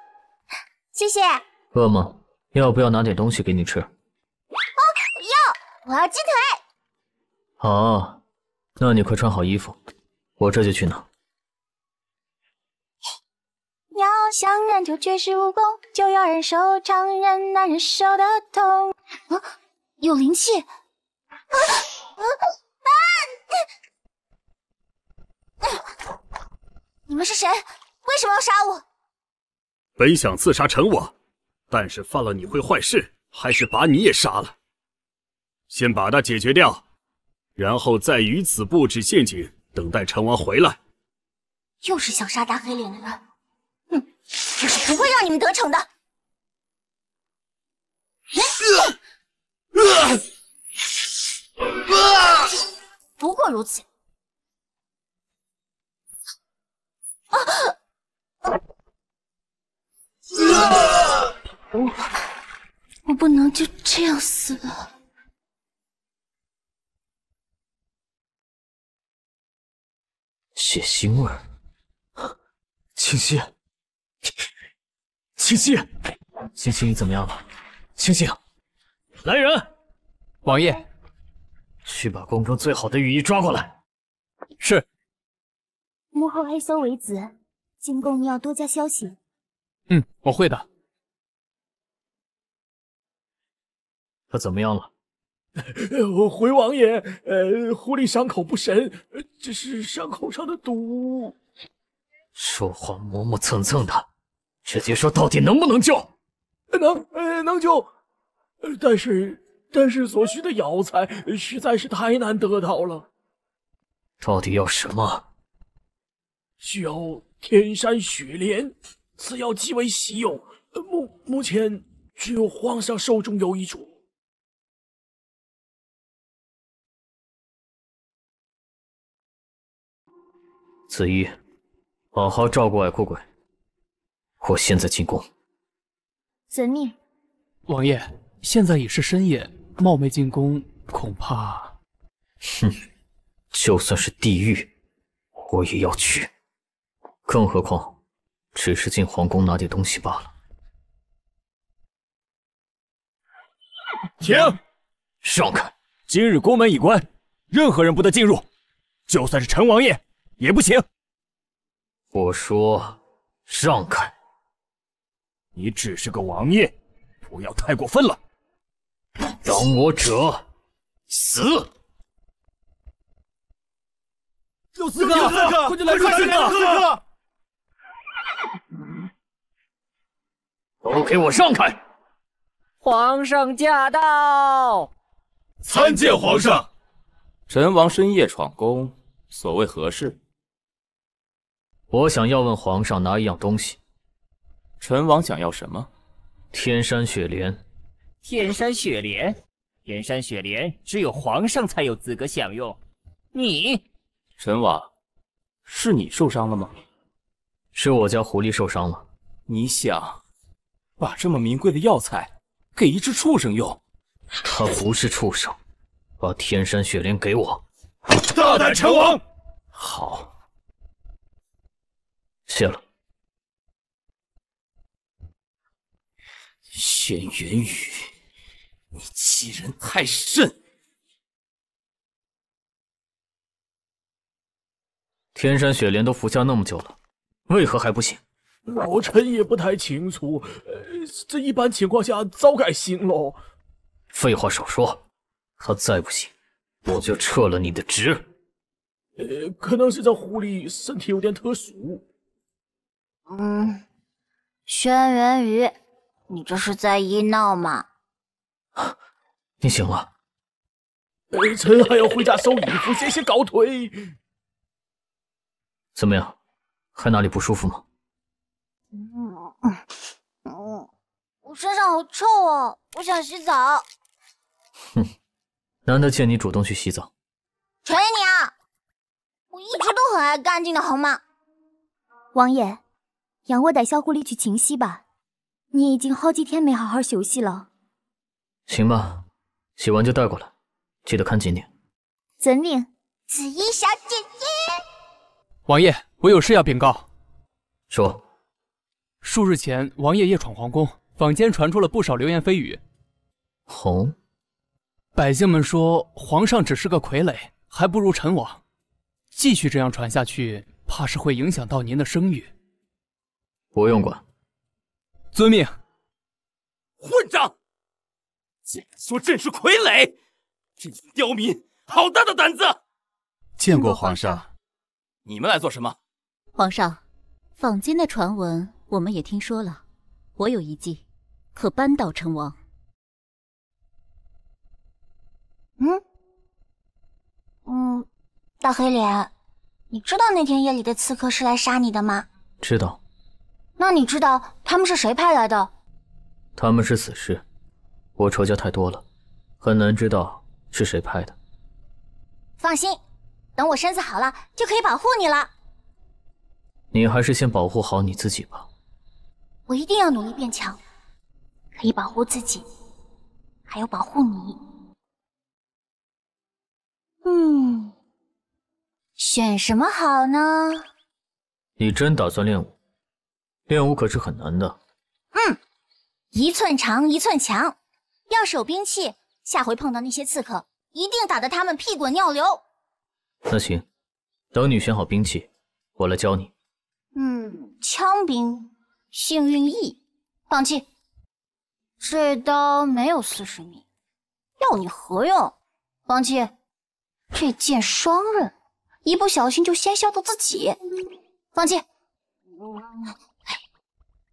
谢谢。饿吗？要不要拿点东西给你吃？哦，要，我要鸡腿。好，那你快穿好衣服，我这就去拿。要想练就绝世武功，就要忍受常人难忍受的痛。啊，有灵气！啊啊啊！你们是谁？为什么要杀我？本想刺杀陈王，但是犯了你会坏事，还是把你也杀了。先把他解决掉，然后再于此布置陷阱，等待陈王回来。又是想杀大黑脸的人，哼！我是不会让你们得逞的。不过如此。啊！啊我我不能就这样死了。血腥味儿，清溪，清溪，清溪，你怎么样了？清醒！来人，王爷，去把宫中最好的羽翼抓过来。是。幕后黑搜为子，进宫你要多加消息。嗯，我会的。他怎么样了？回王爷，呃，狐狸伤口不深，只是伤口上的毒。说话磨磨蹭蹭的，直接说到底能不能救？能，呃，能救，但是，但是所需的药材实在是太难得到了。到底要什么？需要天山雪莲，此药极为稀有，目目前只有皇上手中有一株。子怡，好好照顾爱哭鬼。我现在进宫。遵命。王爷，现在已是深夜，冒昧进宫，恐怕……哼，就算是地狱，我也要去。更何况，只是进皇宫拿点东西罢了。停！让开！今日宫门已关，任何人不得进入，就算是陈王爷也不行。我说，让开！你只是个王爷，不要太过分了。挡我者死！有刺客！有刺客！快进来！快进来！刺客！都给我让开！皇上驾到！参见皇上。陈王深夜闯宫，所谓何事？我想要问皇上拿一样东西。陈王想要什么？天山雪莲。天山雪莲，天山雪莲只有皇上才有资格享用。你，陈王，是你受伤了吗？是我家狐狸受伤了。你想把这么名贵的药材给一只畜生用？他不是畜生，把天山雪莲给我。大胆陈王！好，谢了。轩辕羽，你欺人太甚！天山雪莲都服下那么久了，为何还不醒？老臣也不太清楚，呃，这一般情况下早该醒喽。废话少说，他再不醒，我就撤了你的职。呃，可能是这狐狸身体有点特殊。嗯，轩辕羽，你这是在医闹吗？你醒了。呃，臣还要回家收衣服，歇歇告退。怎么样，还哪里不舒服吗？嗯嗯，我身上好臭哦，我想洗澡。哼，难得见你主动去洗澡。锤你啊！我一直都很爱干净的，好吗？王爷，让我带小狐狸去清洗吧。你已经好几天没好好休息了。行吧，洗完就带过来，记得看紧点。遵命。紫衣小姐姐。王爷，我有事要禀告。说。数日前，王爷夜闯皇宫，坊间传出了不少流言蜚语。哦，百姓们说皇上只是个傀儡，还不如陈王。继续这样传下去，怕是会影响到您的声誉。不用管。遵命。混账！竟然说朕是傀儡！这群刁民，好大的胆子！见过皇上。你们来做什么？皇上，坊间的传闻。我们也听说了，我有一计，可扳倒陈王。嗯，嗯，大黑脸，你知道那天夜里的刺客是来杀你的吗？知道。那你知道他们是谁派来的？他们是死士，我仇家太多了，很难知道是谁派的。放心，等我身子好了，就可以保护你了。你还是先保护好你自己吧。我一定要努力变强，可以保护自己，还有保护你。嗯，选什么好呢？你真打算练武？练武可是很难的。嗯，一寸长一寸强，要是有兵器，下回碰到那些刺客，一定打得他们屁滚尿流。那行，等你选好兵器，我来教你。嗯，枪兵，幸运翼，放弃。这刀没有四十米，要你何用？放弃。这剑双刃，一不小心就先削到自己。放弃。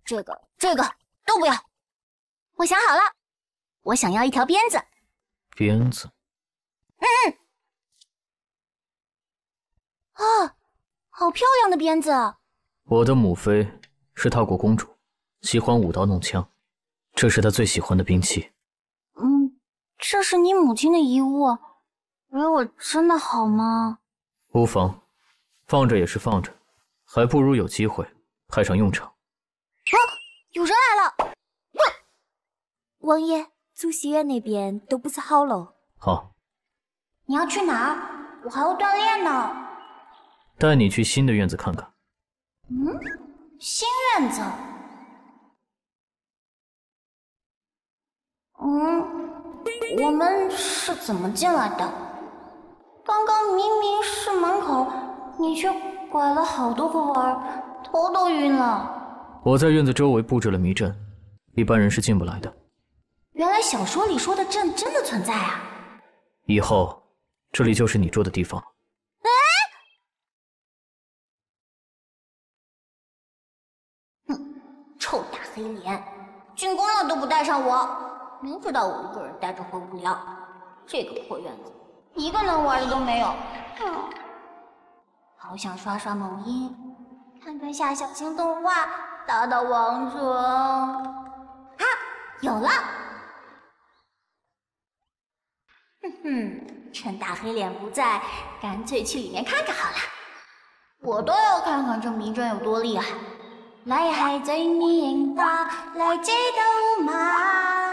这个、这个都不要。我想好了，我想要一条鞭子。鞭子。嗯。啊，好漂亮的鞭子！我的母妃是踏国公主，喜欢舞刀弄枪，这是她最喜欢的兵器。嗯，这是你母亲的遗物，给我真的好吗？无妨，放着也是放着，还不如有机会派上用场。啊，有人来了！王爷，祖熙院那边都布置好了。好。你要去哪儿？我还要锻炼呢。带你去新的院子看看。嗯，新院子。嗯，我们是怎么进来的？刚刚明明是门口，你却拐了好多个弯，头都晕了。我在院子周围布置了迷阵，一般人是进不来的。原来小说里说的阵真的存在啊！以后这里就是你住的地方。黑脸，进宫了都不带上我，明知道我一个人待着会无聊。这个破院子，一个能玩的都没有。好想刷刷某音，看看下小星动画，打打王者。啊，有了！哼哼，趁大黑脸不在，干脆去里面看看好了。我倒要看看这迷阵有多厉害。来海贼名大，来接斗马。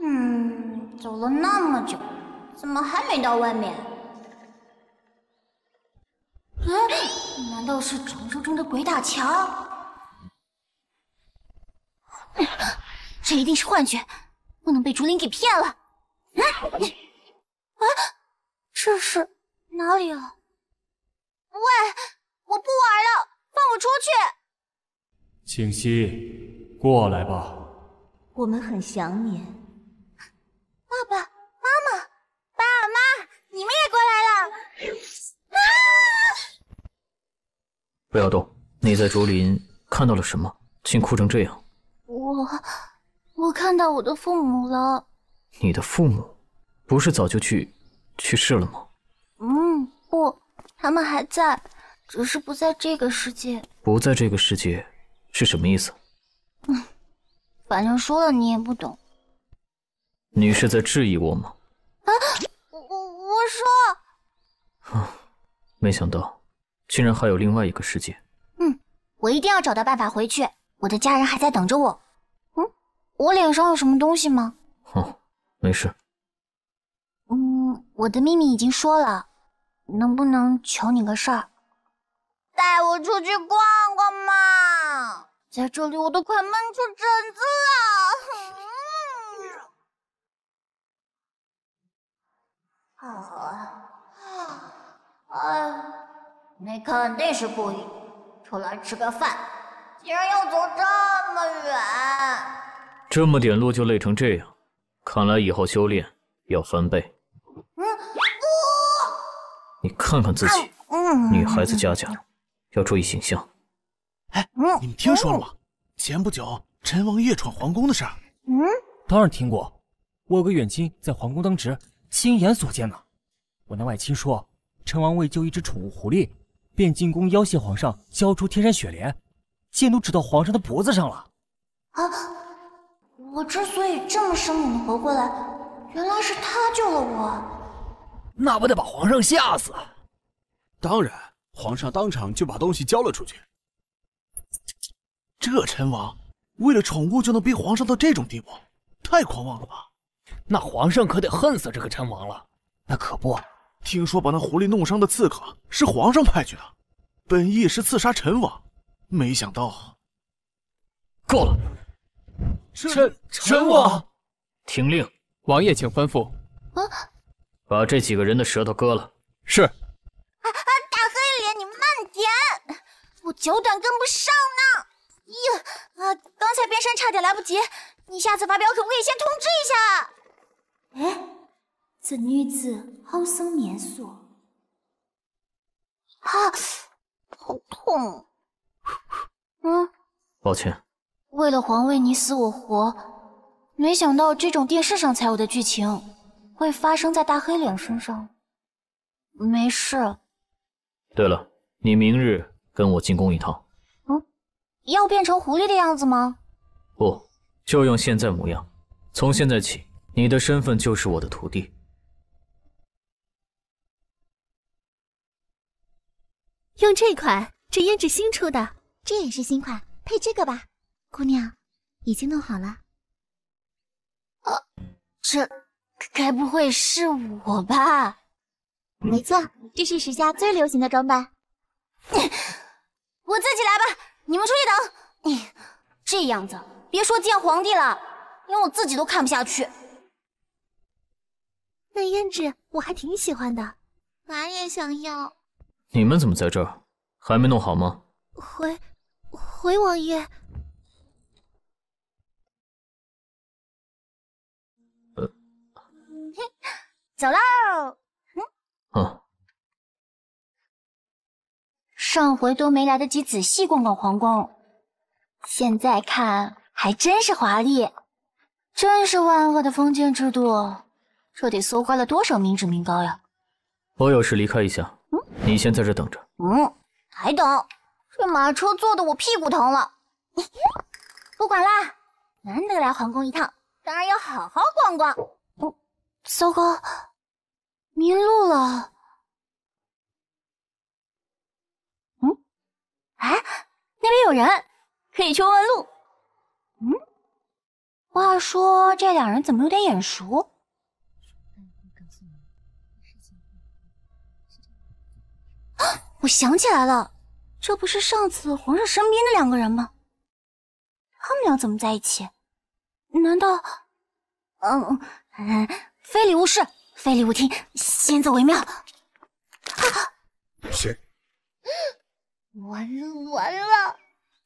嗯，走了那么久，怎么还没到外面？嗯，难道是传说中的鬼打墙？这一定是幻觉，不能被竹林给骗了。啊，这是哪里啊？喂，我不玩了，放我出去！清溪，过来吧。我们很想你。爸爸妈妈，爸妈，你们也过来了。啊！不要动！你在竹林看到了什么？竟哭成这样。我，我看到我的父母了。你的父母，不是早就去去世了吗？嗯，不，他们还在，只是不在这个世界。不在这个世界。是什么意思？嗯，反正说了你也不懂。你是在质疑我吗？啊，我我说。啊，没想到竟然还有另外一个世界。嗯，我一定要找到办法回去。我的家人还在等着我。嗯，我脸上有什么东西吗？哦，没事。嗯，我的秘密已经说了，能不能求你个事儿？带我出去逛逛嘛！在这里我都快闷出疹子了。啊 啊！你肯定是故意出来吃个饭，竟然要走这么远。这么点路就累成这样，看来以后修炼要翻倍。嗯，不！你看看自己，女孩子家家。要注意形象。哎，你们听说了吗？前不久陈王夜闯皇宫的事儿。嗯，当然听过。我有个远亲在皇宫当值，亲眼所见呢。我那外亲说，陈王为救一只宠物狐狸，便进宫要挟皇上交出天山雪莲，剑都指到皇上的脖子上了。啊！我之所以这么生猛的活过来，原来是他救了我。那不得把皇上吓死？当然。皇上当场就把东西交了出去。这陈王为了宠物就能逼皇上到这种地步，太狂妄了吧？那皇上可得恨死这个陈王了。那可不，听说把那狐狸弄伤的刺客是皇上派去的，本意是刺杀陈王，没想到……够了！陈陈王，听令，王爷请吩咐。啊！把这几个人的舌头割了。是。啊啊！大黑脸，你慢点，我脚短跟不上呢。呀啊！刚才变身差点来不及，你下次发飙可不可以先通知一下？哎，这女子好生面熟。啊，好痛！嗯，抱歉。为了皇位你死我活，没想到这种电视上才有的剧情会发生在大黑脸身上。没事。对了，你明日跟我进宫一趟。嗯，要变成狐狸的样子吗？不，就用现在模样。从现在起，你的身份就是我的徒弟。用这款，这胭脂新出的，这也是新款，配这个吧。姑娘，已经弄好了。啊，这该不会是我吧？没错，这是时下最流行的装扮。我自己来吧，你们出去等。你这样子，别说见皇帝了，连我自己都看不下去。那胭脂我还挺喜欢的，俺也想要。你们怎么在这儿？还没弄好吗？回，回王爷。呃，走喽。嗯。上回都没来得及仔细逛逛皇宫，现在看还真是华丽，真是万恶的封建制度，这得搜刮了多少民脂民膏呀！我有事离开一下，嗯，你先在这等着。嗯，还等？这马车坐的我屁股疼了。不管啦，难得来皇宫一趟，当然要好好逛逛。哦，糟糕，迷路了。哎，那边有人，可以去问问路。嗯，话说这两人怎么有点眼熟？啊，我想起来了，这不是上次皇上身边的两个人吗？他们俩怎么在一起？难道……嗯，非礼勿视，非礼勿听，先走为妙。啊！是。完了完了！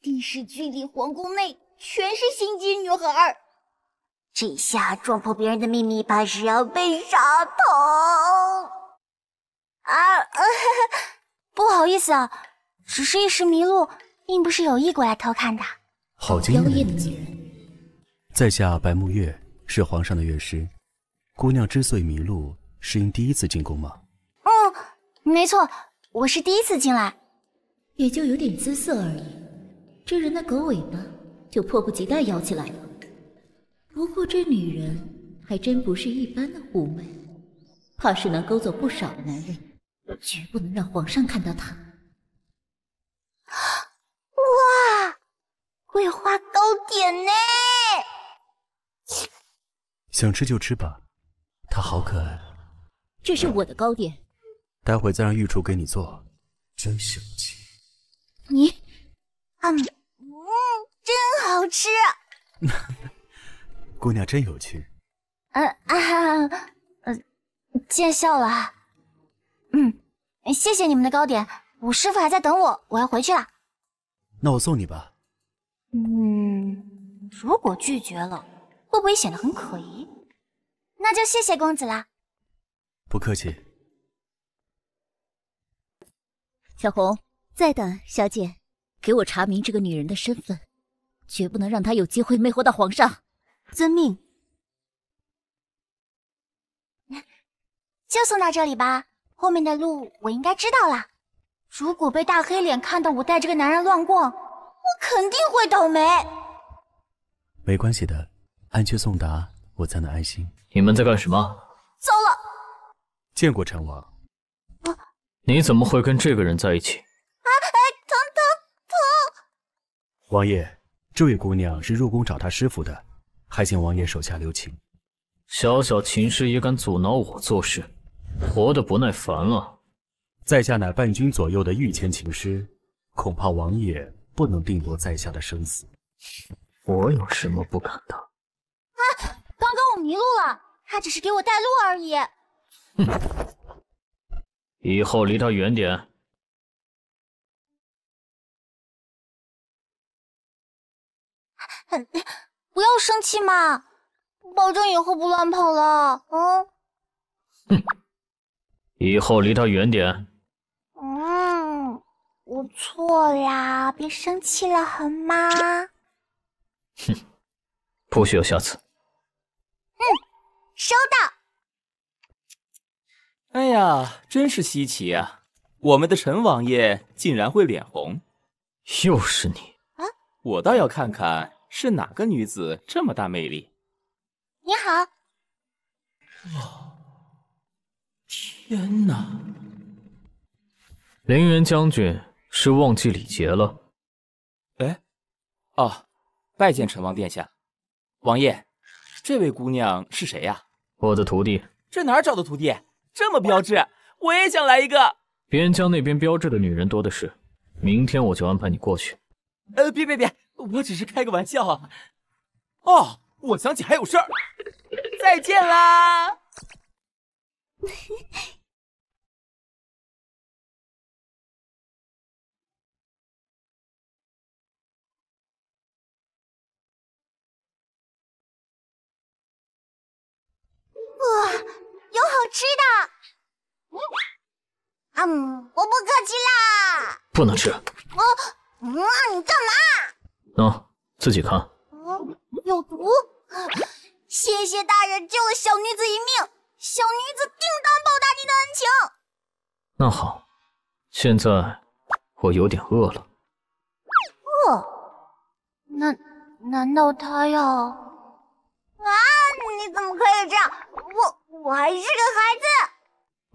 电视剧里皇宫内全是心机女孩，这下撞破别人的秘密，怕是要被杀头。啊，呃 不好意思啊，只是一时迷路，并不是有意过来偷看的。好惊艳的女人，在下白沐月，是皇上的乐师。姑娘之所以迷路，是因第一次进宫吗？嗯，没错，我是第一次进来。也就有点姿色而已，这人的狗尾巴就迫不及待摇起来了。不过这女人还真不是一般的妩媚，怕是能勾走不少男人，绝不能让皇上看到她。哇，桂花糕点呢！想吃就吃吧，它好可爱。这是我的糕点，待会再让御厨给你做，真小气。你，嗯嗯，真好吃。姑娘真有趣。嗯啊，呃，见笑了。嗯，谢谢你们的糕点，我师傅还在等我，我要回去了。那我送你吧。嗯，如果拒绝了，会不会显得很可疑？那就谢谢公子啦。不客气。小红。再等，小姐，给我查明这个女人的身份，绝不能让她有机会魅惑到皇上。遵命。就送到这里吧，后面的路我应该知道了。如果被大黑脸看到我带这个男人乱逛，我肯定会倒霉。没关系的，安全送达，我才能安心。你们在干什么？糟了！见过陈王。啊！你怎么会跟这个人在一起？啊！哎，疼疼疼！王爷，这位姑娘是入宫找她师傅的，还请王爷手下留情。小小琴师也敢阻挠我做事，活得不耐烦了。在下乃半君左右的御前琴师，恐怕王爷不能定夺在下的生死。我有什么不敢的？啊！刚刚我迷路了，他只是给我带路而已。哼！以后离他远点。不要生气嘛，保证以后不乱跑了。嗯。哼，以后离他远点。嗯，我错啦，别生气了好吗？哼，不许有下次。嗯，收到。哎呀，真是稀奇啊！我们的陈王爷竟然会脸红。又是你啊！我倒要看看。是哪个女子这么大魅力？你好。哇！天哪！凌元将军是忘记礼节了？哎，哦，拜见陈王殿下。王爷，这位姑娘是谁呀？我的徒弟。这哪儿找的徒弟？这么标致，我也想来一个。边疆那边标致的女人多的是，明天我就安排你过去。呃，别别别！我只是开个玩笑啊！哦，我想起还有事儿，再见啦！哇，有好吃的！嗯，我不客气啦。不能吃。哦，嗯，你干嘛？喏，自己看。嗯，有毒！谢谢大人救了小女子一命，小女子定当报答您的恩情。那好，现在我有点饿了。饿？难难道他要？啊！你怎么可以这样？我我还是个孩子。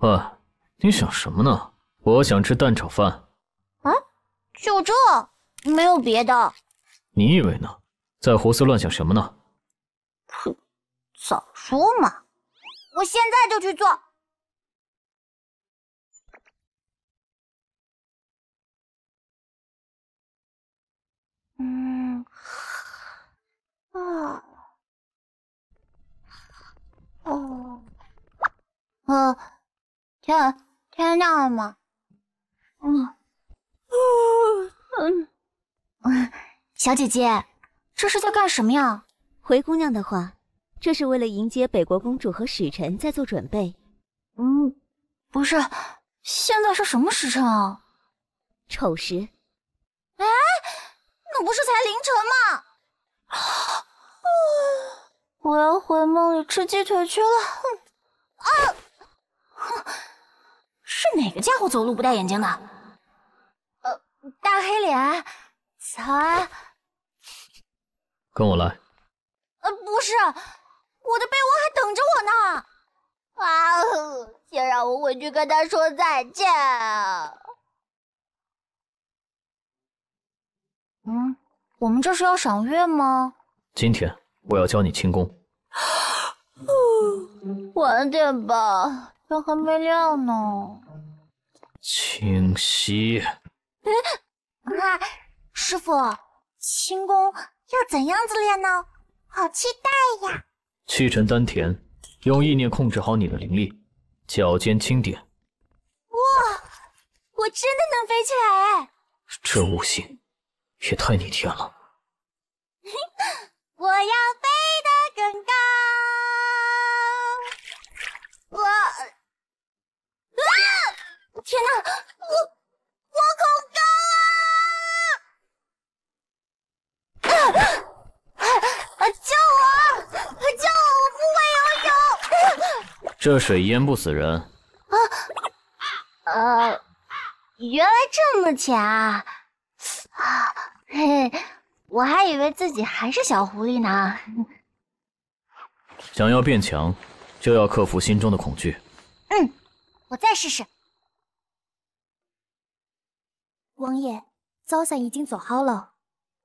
喂，你想什么呢？我想吃蛋炒饭。啊？就这？没有别的？你以为呢？在胡思乱想什么呢？哼，早说嘛！我现在就去做。嗯，啊，哦，呃，天天亮了吗？嗯，嗯，嗯。小姐姐，这是在干什么呀？回姑娘的话，这是为了迎接北国公主和使臣在做准备。嗯，不是，现在是什么时辰啊？丑时。哎，那不是才凌晨吗？我要回梦里吃鸡腿去了。啊！哼，是哪个家伙走路不戴眼镜的？呃，大黑脸，早安。跟我来。呃，不是，我的被窝还等着我呢。啊，先让我回去跟他说再见。嗯，我们这是要赏月吗？今天我要教你轻功。晚点吧，天还没亮呢。清晰。啊，师傅，轻功。要怎样子练呢？好期待呀！气沉丹田，用意念控制好你的灵力，脚尖轻点。哇，我真的能飞起来哎！这悟性也太逆天了。我要飞得更高！我啊！天哪，我我恐高！救我！救我！我不会游泳。这水淹不死人。啊，呃，原来这么浅啊！啊，嘿，我还以为自己还是小狐狸呢。想要变强，就要克服心中的恐惧。嗯，我再试试。王爷，早膳已经做好了。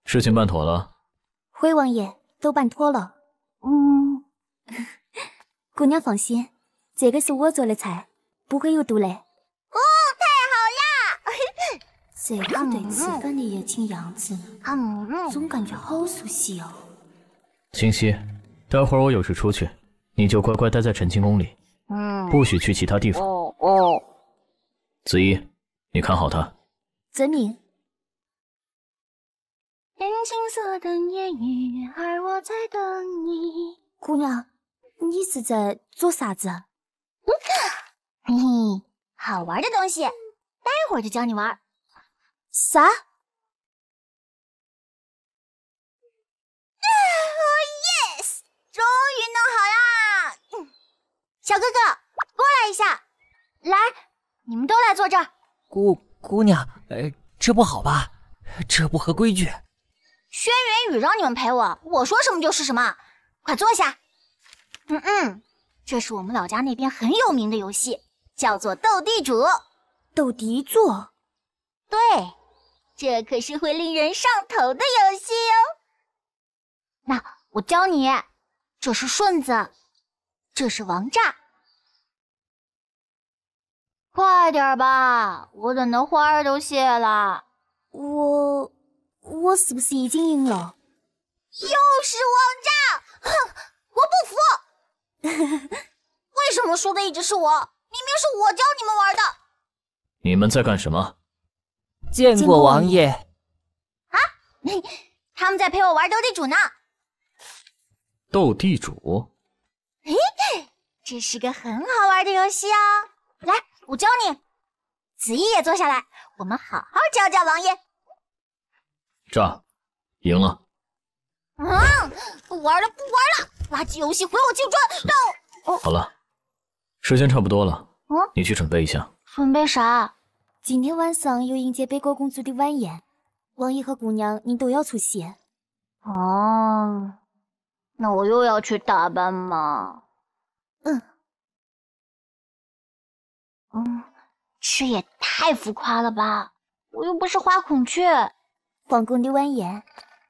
事情办妥了。回王爷，都办妥了。嗯，姑娘放心，这个是我做的菜，不会有毒嘞。哦，太好呀！这个对吃饭的热情样子，总感觉好熟悉哦。清溪，待会儿我有事出去，你就乖乖待在陈清宫里，嗯，不许去其他地方。哦哦。子怡，你看好他。遵命。天青色等烟雨，而我在等你。姑娘，你是在做啥子？嘿 嘿，好玩的东西，待会儿就教你玩。啥？哦，yes，终于弄好啦！嗯，小哥哥，过来一下。来，你们都来坐这儿。姑姑娘，呃，这不好吧？这不合规矩。轩辕宇让你们陪我，我说什么就是什么。快坐下。嗯嗯，这是我们老家那边很有名的游戏，叫做斗地主。斗地主？对，这可是会令人上头的游戏哦。那我教你，这是顺子，这是王炸。快点吧，我等的花儿都谢了。我。我是不是已经赢了？又是王炸！哼，我不服！为什么输的一直是我？明明是我教你们玩的。你们在干什么？见过王爷。啊，他们在陪我玩斗地主呢。斗地主？嘿，这是个很好玩的游戏啊！来，我教你。子怡也坐下来，我们好好教教王爷。这，赢了。嗯，不玩了，不玩了，垃圾游戏毁我青春。到，好了，时间差不多了。嗯，你去准备一下。准备啥？今天晚上有迎接北国公主的晚宴，王爷和姑娘您都要出席。哦，那我又要去打扮吗？嗯。嗯，这也太浮夸了吧！我又不是花孔雀。皇宫的晚宴，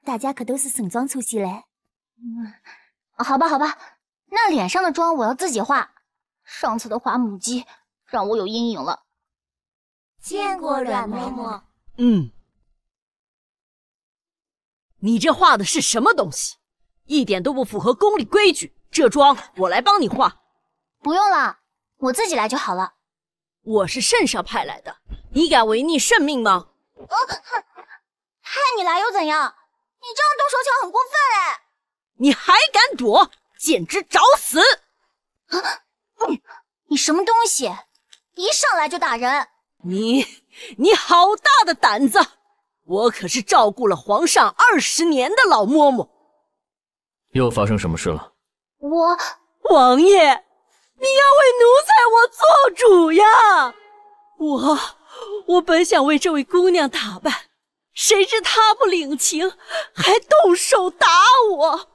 大家可都是盛装出席嘞。嗯，好吧，好吧，那脸上的妆我要自己画。上次的花母鸡让我有阴影了。见过阮嬷嬷。嗯，你这画的是什么东西？一点都不符合宫里规矩。这妆我来帮你画。不用了，我自己来就好了。我是圣上派来的，你敢违逆圣命吗？哦，派你来又怎样？你这样动手脚很过分哎！你还敢躲，简直找死！啊，你你什么东西？一上来就打人！你你好大的胆子！我可是照顾了皇上二十年的老嬷嬷。又发生什么事了？我王爷，你要为奴才我做主呀！我我本想为这位姑娘打扮。谁知她不领情，还动手打我！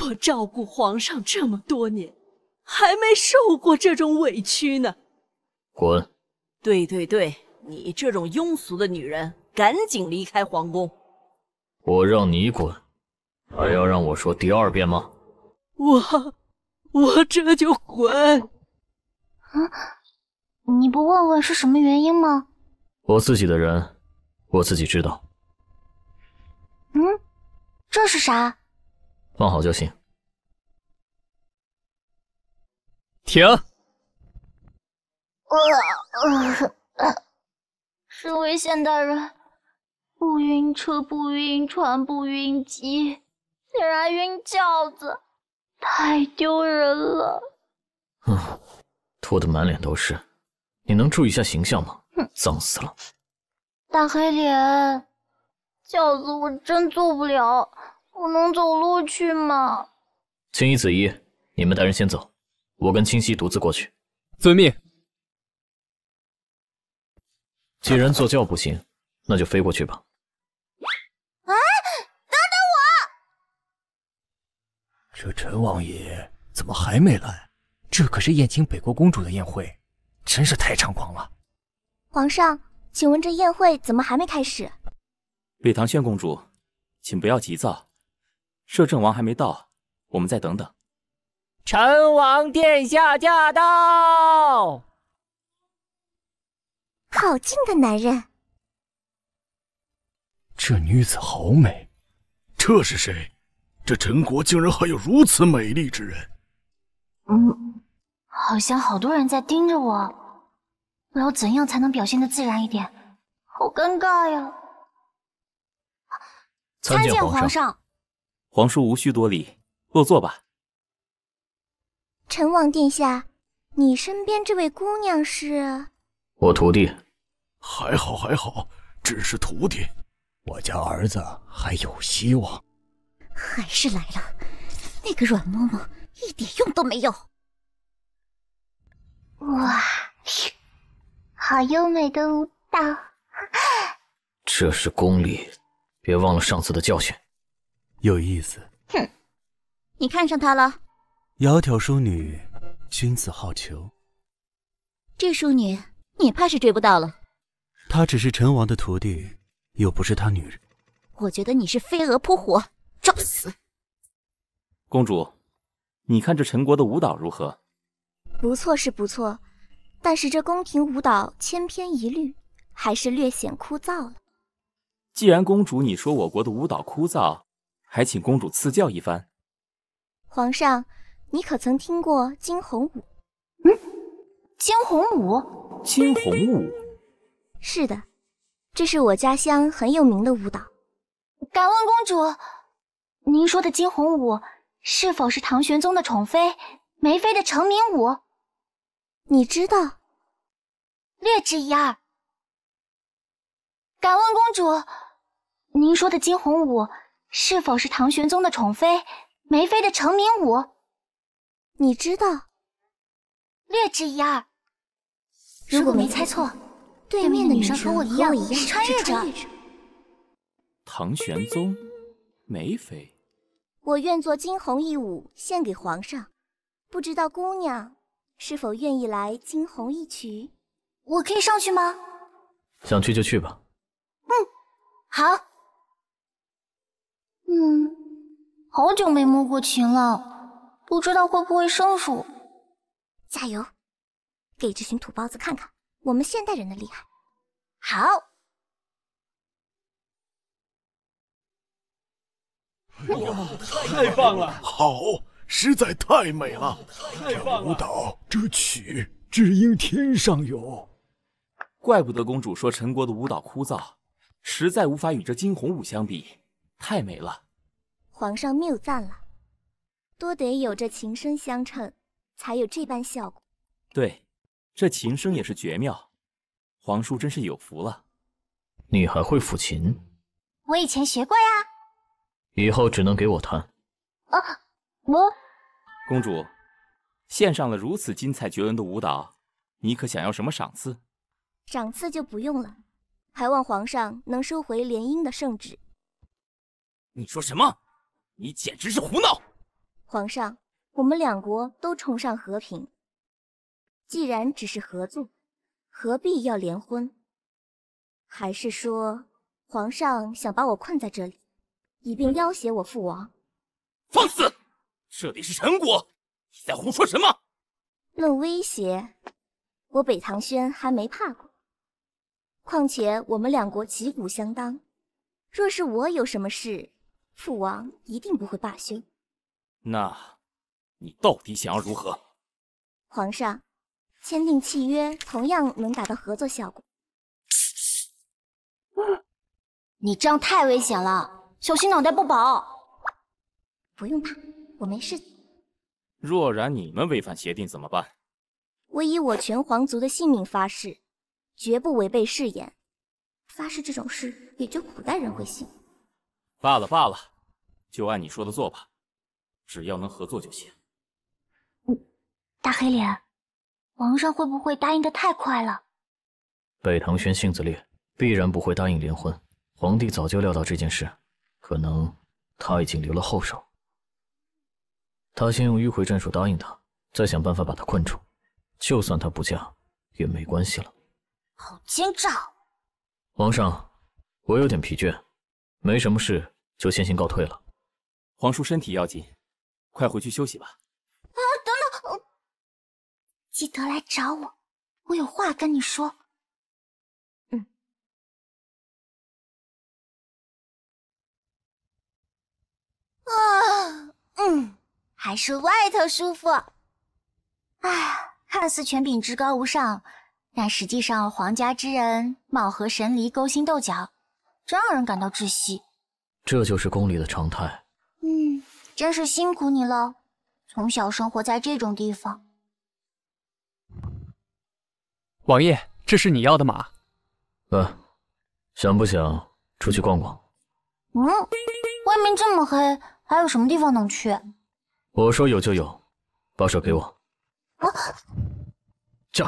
我照顾皇上这么多年，还没受过这种委屈呢。滚！对对对，你这种庸俗的女人，赶紧离开皇宫！我让你滚，还要让我说第二遍吗？我，我这就滚！啊，你不问问是什么原因吗？我自己的人。我自己知道。嗯，这是啥？放好就行。停。呃呃，身为现代人，不晕车，不晕船，不晕机，竟然晕轿子，太丢人了。嗯，吐的满脸都是，你能注意一下形象吗？哼，脏死了。大黑脸，轿子我真坐不了，我能走路去吗？青衣、紫衣，你们带人先走，我跟清溪独自过去。遵命。既然坐轿不行，那就飞过去吧。哎，等等我！这陈王爷怎么还没来？这可是宴请北国公主的宴会，真是太猖狂了。皇上。请问这宴会怎么还没开始？北唐轩公主，请不要急躁，摄政王还没到，我们再等等。陈王殿下驾到！好劲的男人！这女子好美，这是谁？这陈国竟然还有如此美丽之人？嗯，好像好多人在盯着我，我要怎样才能表现的自然一点？好尴尬呀！参见皇上。皇叔无需多礼，落座吧。陈王殿下，你身边这位姑娘是？我徒弟。还好还好，只是徒弟。我家儿子还有希望。还是来了，那个软嬷嬷一点用都没有。哇，好优美的舞蹈！这是功力，别忘了上次的教训。有意思。哼，你看上他了？窈窕淑女，君子好逑。这淑女，你怕是追不到了。她只是陈王的徒弟，又不是他女人。我觉得你是飞蛾扑火，找死！公主，你看这陈国的舞蹈如何？不错是不错，但是这宫廷舞蹈千篇一律，还是略显枯燥了。既然公主你说我国的舞蹈枯燥，还请公主赐教一番。皇上。你可曾听过惊鸿舞？嗯，惊鸿舞，惊鸿舞，是的，这是我家乡很有名的舞蹈。敢问公主，您说的惊鸿舞是否是唐玄宗的宠妃梅妃的成名舞？你知道？略知一二。敢问公主，您说的惊鸿舞是否是唐玄宗的宠妃梅妃的成名舞？你知道，略知一二。如果没猜错，对面的女生和我一样，是穿越者。唐玄宗，梅妃。我愿做惊鸿一舞献给皇上，不知道姑娘是否愿意来惊鸿一曲？我可以上去吗？想去就去吧。嗯，好。嗯，好久没摸过琴了。不知道会不会生疏，加油，给这群土包子看看我们现代人的厉害。好，哇，太棒了！好，实在太美了！太棒了！舞蹈，这曲只应天上有。怪不得公主说陈国的舞蹈枯燥，实在无法与这惊鸿舞相比，太美了。皇上谬赞了。多得有这琴声相衬，才有这般效果。对，这琴声也是绝妙。皇叔真是有福了。你还会抚琴？我以前学过呀。以后只能给我弹。啊，我。公主，献上了如此精彩绝伦的舞蹈，你可想要什么赏赐？赏赐就不用了，还望皇上能收回联姻的圣旨。你说什么？你简直是胡闹！皇上，我们两国都崇尚和平。既然只是合作，何必要联婚？还是说，皇上想把我困在这里，以便要挟我父王？放肆！这里是陈国，你在胡说什么？论威胁，我北唐轩还没怕过。况且我们两国旗鼓相当，若是我有什么事，父王一定不会罢休。那，你到底想要如何？皇上，签订契约同样能达到合作效果。你这样太危险了，小心脑袋不保。不用怕，我没事。若然你们违反协定怎么办？我以我全皇族的性命发誓，绝不违背誓言。发誓这种事，也就古代人会信。罢了罢了，就按你说的做吧。只要能合作就行。大黑脸，皇上会不会答应的太快了？北唐轩性子烈，必然不会答应联婚。皇帝早就料到这件事，可能他已经留了后手。他先用迂回战术答应他，再想办法把他困住。就算他不嫁，也没关系了。好奸诈！皇上，我有点疲倦，没什么事，就先行告退了。皇叔身体要紧，快回去休息吧。啊，等等，记得来找我，我有话跟你说。嗯。啊，嗯，还是外头舒服。哎，看似权柄至高无上，但实际上皇家之人貌合神离、勾心斗角，真让人感到窒息。这就是宫里的常态。嗯，真是辛苦你了，从小生活在这种地方。王爷，这是你要的马。嗯，想不想出去逛逛？嗯，外面这么黑，还有什么地方能去？我说有就有，把手给我。啊！这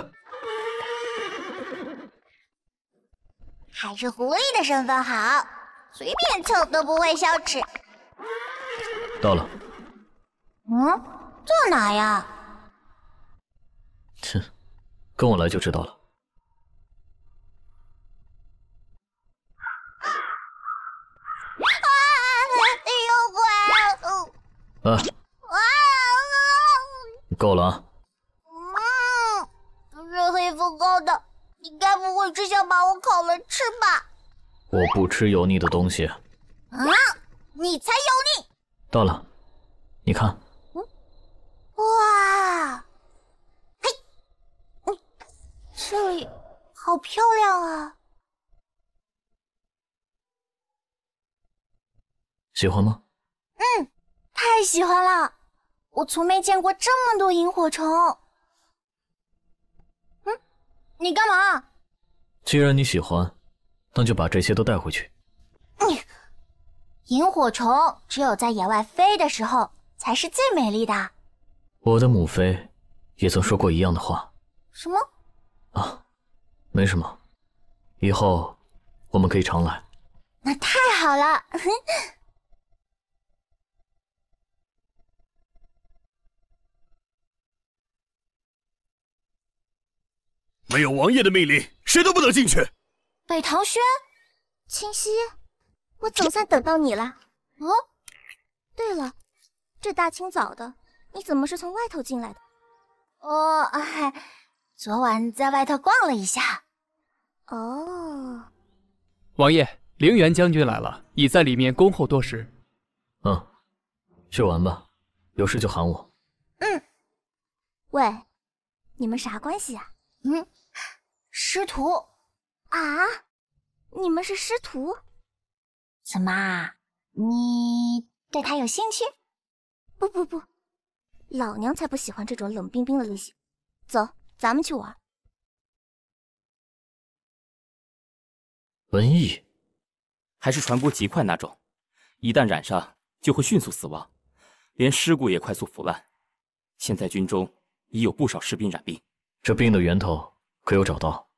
还是狐狸的身份好，随便蹭都不会羞耻。到了。嗯，这哪呀？切，跟我来就知道了。啊！够了啊！嗯，这黑风高的，你该不会只想把我烤了吃吧？我不吃油腻的东西。啊！你才油腻！到了，你看。嗯。哇！嘿，嗯，这里好漂亮啊！喜欢吗？嗯，太喜欢了！我从没见过这么多萤火虫。嗯，你干嘛？既然你喜欢，那就把这些都带回去。你，萤火虫只有在野外飞的时候才是最美丽的。我的母妃也曾说过一样的话。什么？啊，没什么。以后我们可以常来。那太好了。没有王爷的命令，谁都不能进去。北唐轩，清溪，我总算等到你了。哦，对了，这大清早的，你怎么是从外头进来的？哦，哎，昨晚在外头逛了一下。哦，王爷，凌元将军来了，已在里面恭候多时。嗯，去玩吧，有事就喊我。嗯。喂，你们啥关系啊？嗯。师徒啊？你们是师徒？怎么，你对他有兴趣？不不不，老娘才不喜欢这种冷冰冰的类型。走，咱们去玩。瘟疫，还是传播极快那种，一旦染上就会迅速死亡，连尸骨也快速腐烂。现在军中已有不少士兵染病，这病的源头可有找到？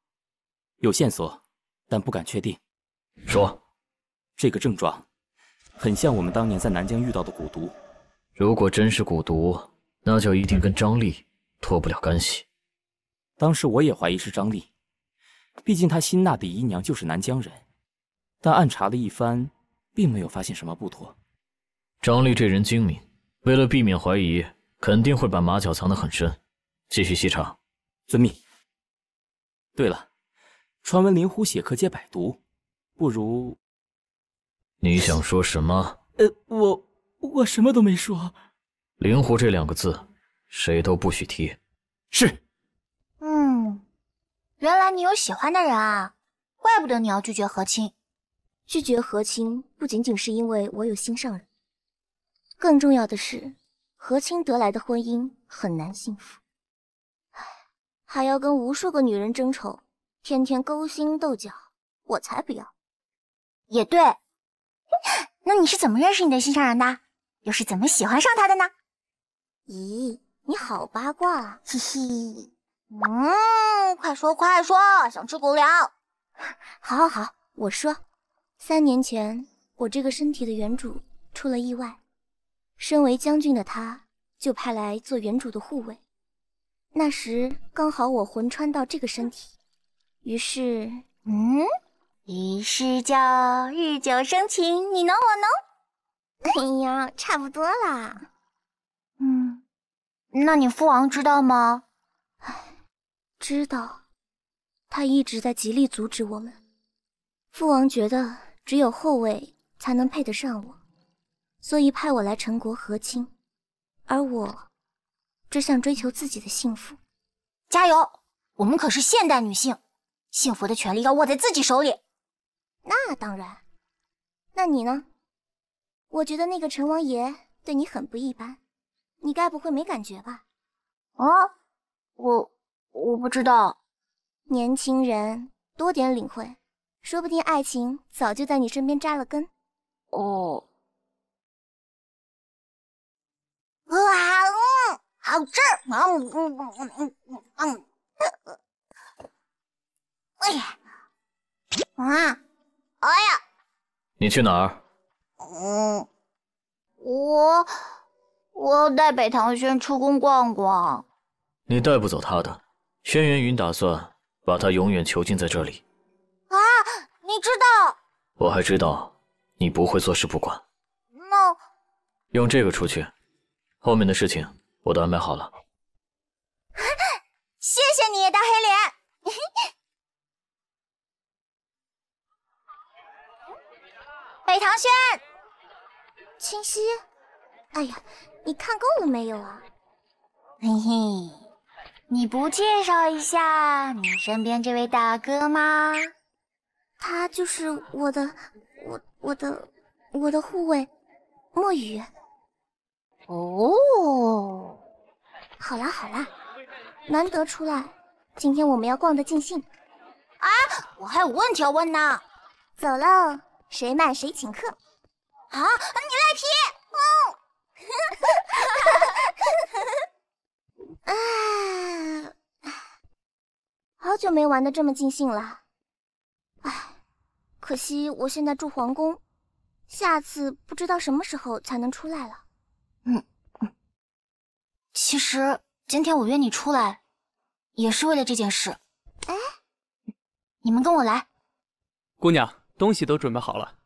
有线索，但不敢确定。说，这个症状很像我们当年在南疆遇到的蛊毒。如果真是蛊毒，那就一定跟张丽脱不了干系。当时我也怀疑是张丽，毕竟她新纳的姨娘就是南疆人。但暗查了一番，并没有发现什么不妥。张丽这人精明，为了避免怀疑，肯定会把马脚藏得很深。继续细查。遵命。对了。传闻灵狐写课皆百毒，不如……你想说什么？呃，我我什么都没说。灵狐这两个字，谁都不许提。是。嗯，原来你有喜欢的人啊，怪不得你要拒绝和亲。拒绝和亲不仅仅是因为我有心上人，更重要的是，和亲得来的婚姻很难幸福，唉，还要跟无数个女人争宠。天天勾心斗角，我才不要。也对，那你是怎么认识你的心上人的？又是怎么喜欢上他的呢？咦，你好八卦啊！嘻嘻。嗯，快说快说，想吃狗粮。好，好，好，我说，三年前我这个身体的原主出了意外，身为将军的他就派来做原主的护卫。那时刚好我魂穿到这个身体。于是，嗯，于是就日久生情，你侬我侬。哎呀，差不多啦。嗯，那你父王知道吗？唉，知道，他一直在极力阻止我们。父王觉得只有后位才能配得上我，所以派我来陈国和亲，而我只想追求自己的幸福。加油！我们可是现代女性，幸福的权利要握在自己手里。那当然。那你呢？我觉得那个陈王爷对你很不一般，你该不会没感觉吧？啊，我我不知道。年轻人多点领会，说不定爱情早就在你身边扎了根。哦。哇，嗯，好吃。嗯嗯嗯嗯嗯嗯。哎呀，啊，哎呀！你去哪儿？嗯，我我要带北唐轩出宫逛逛。你带不走他的，轩辕云打算把他永远囚禁在这里。啊，你知道？我还知道，你不会坐视不管。那用这个出去，后面的事情我都安排好了。谢谢你，大黑脸。北唐轩，清溪，哎呀，你看够了没有啊？嘿嘿，你不介绍一下你身边这位大哥吗？他就是我的，我我的我的护卫，墨雨。哦，好啦好啦。难得出来，今天我们要逛得尽兴。啊，我还有问题要问呢。走喽，谁慢谁请客。啊，你赖皮！嗯。啊，好久没玩的这么尽兴了。唉，可惜我现在住皇宫，下次不知道什么时候才能出来了。嗯嗯，其实。今天我约你出来，也是为了这件事。哎，你们跟我来。姑娘，东西都准备好了。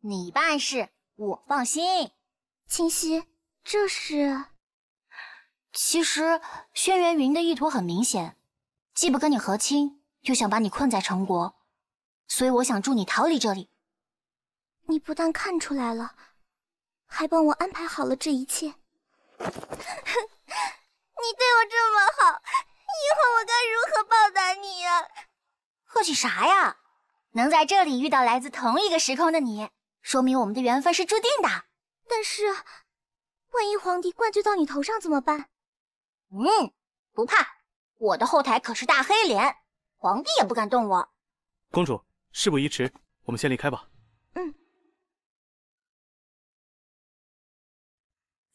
你办事，我放心。清溪，这是……其实轩辕云的意图很明显，既不跟你和亲，又想把你困在城国，所以我想助你逃离这里。你不但看出来了，还帮我安排好了这一切。你对我这么好，以后我该如何报答你呀？客气啥呀？能在这里遇到来自同一个时空的你，说明我们的缘分是注定的。但是，万一皇帝灌醉到你头上怎么办？嗯，不怕，我的后台可是大黑脸，皇帝也不敢动我。公主，事不宜迟，我们先离开吧。嗯。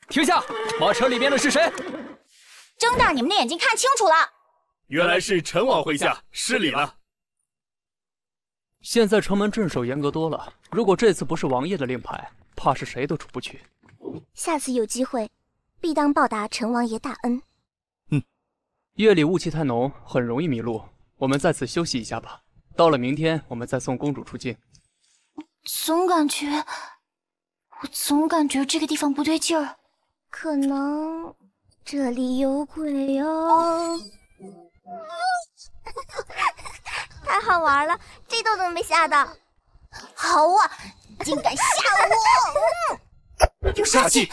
停下！马车里面的是谁？睁大你们的眼睛看清楚了，原来是陈王麾下，失礼了。现在城门镇守严格多了，如果这次不是王爷的令牌，怕是谁都出不去。下次有机会，必当报答陈王爷大恩。嗯，夜里雾气太浓，很容易迷路，我们在此休息一下吧。到了明天，我们再送公主出境。总感觉，我总感觉这个地方不对劲儿，可能。这里有鬼哦！太好玩了，这都能被吓到。好啊，竟敢吓我！有杀气！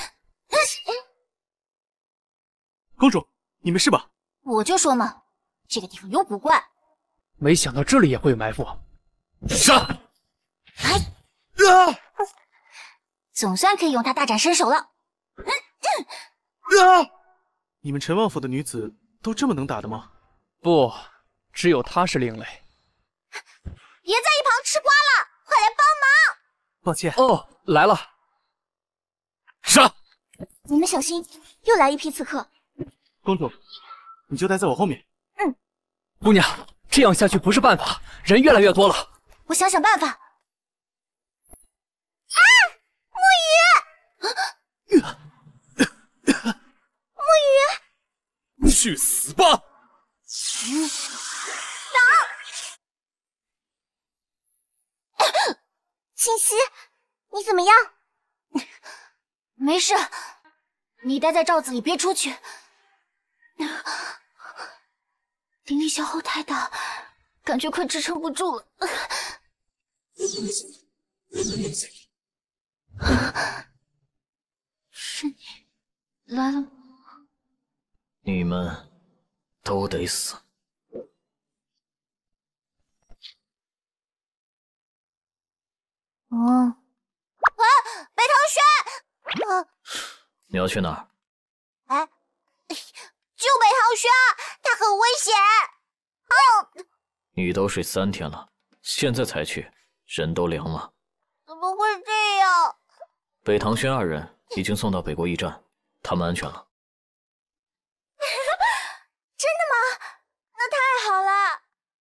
公主，你没事吧？我就说嘛，这个地方有古怪。没想到这里也会有埋伏。杀！哎！啊！总算可以用它大展身手了。啊！你们陈王府的女子都这么能打的吗？不，只有她是另类。爷在一旁吃瓜了，快来帮忙！抱歉。哦，来了。杀！你们小心，又来一批刺客。公主，你就待在我后面。嗯。姑娘，这样下去不是办法，人越来越多了。我想想办法。啊！墨雨。墨雨，去死吧！挡！清溪，你怎么样？没事，你待在罩子里，别出去。灵力消耗太大，感觉快支撑不住了。是你来了吗？你们都得死。啊！北堂轩，啊！你要去哪儿？哎，救北堂轩，他很危险。啊！你都睡三天了，现在才去，人都凉了。怎么会这样？北堂轩二人已经送到北国驿站，他们安全了。真的吗？那太好了。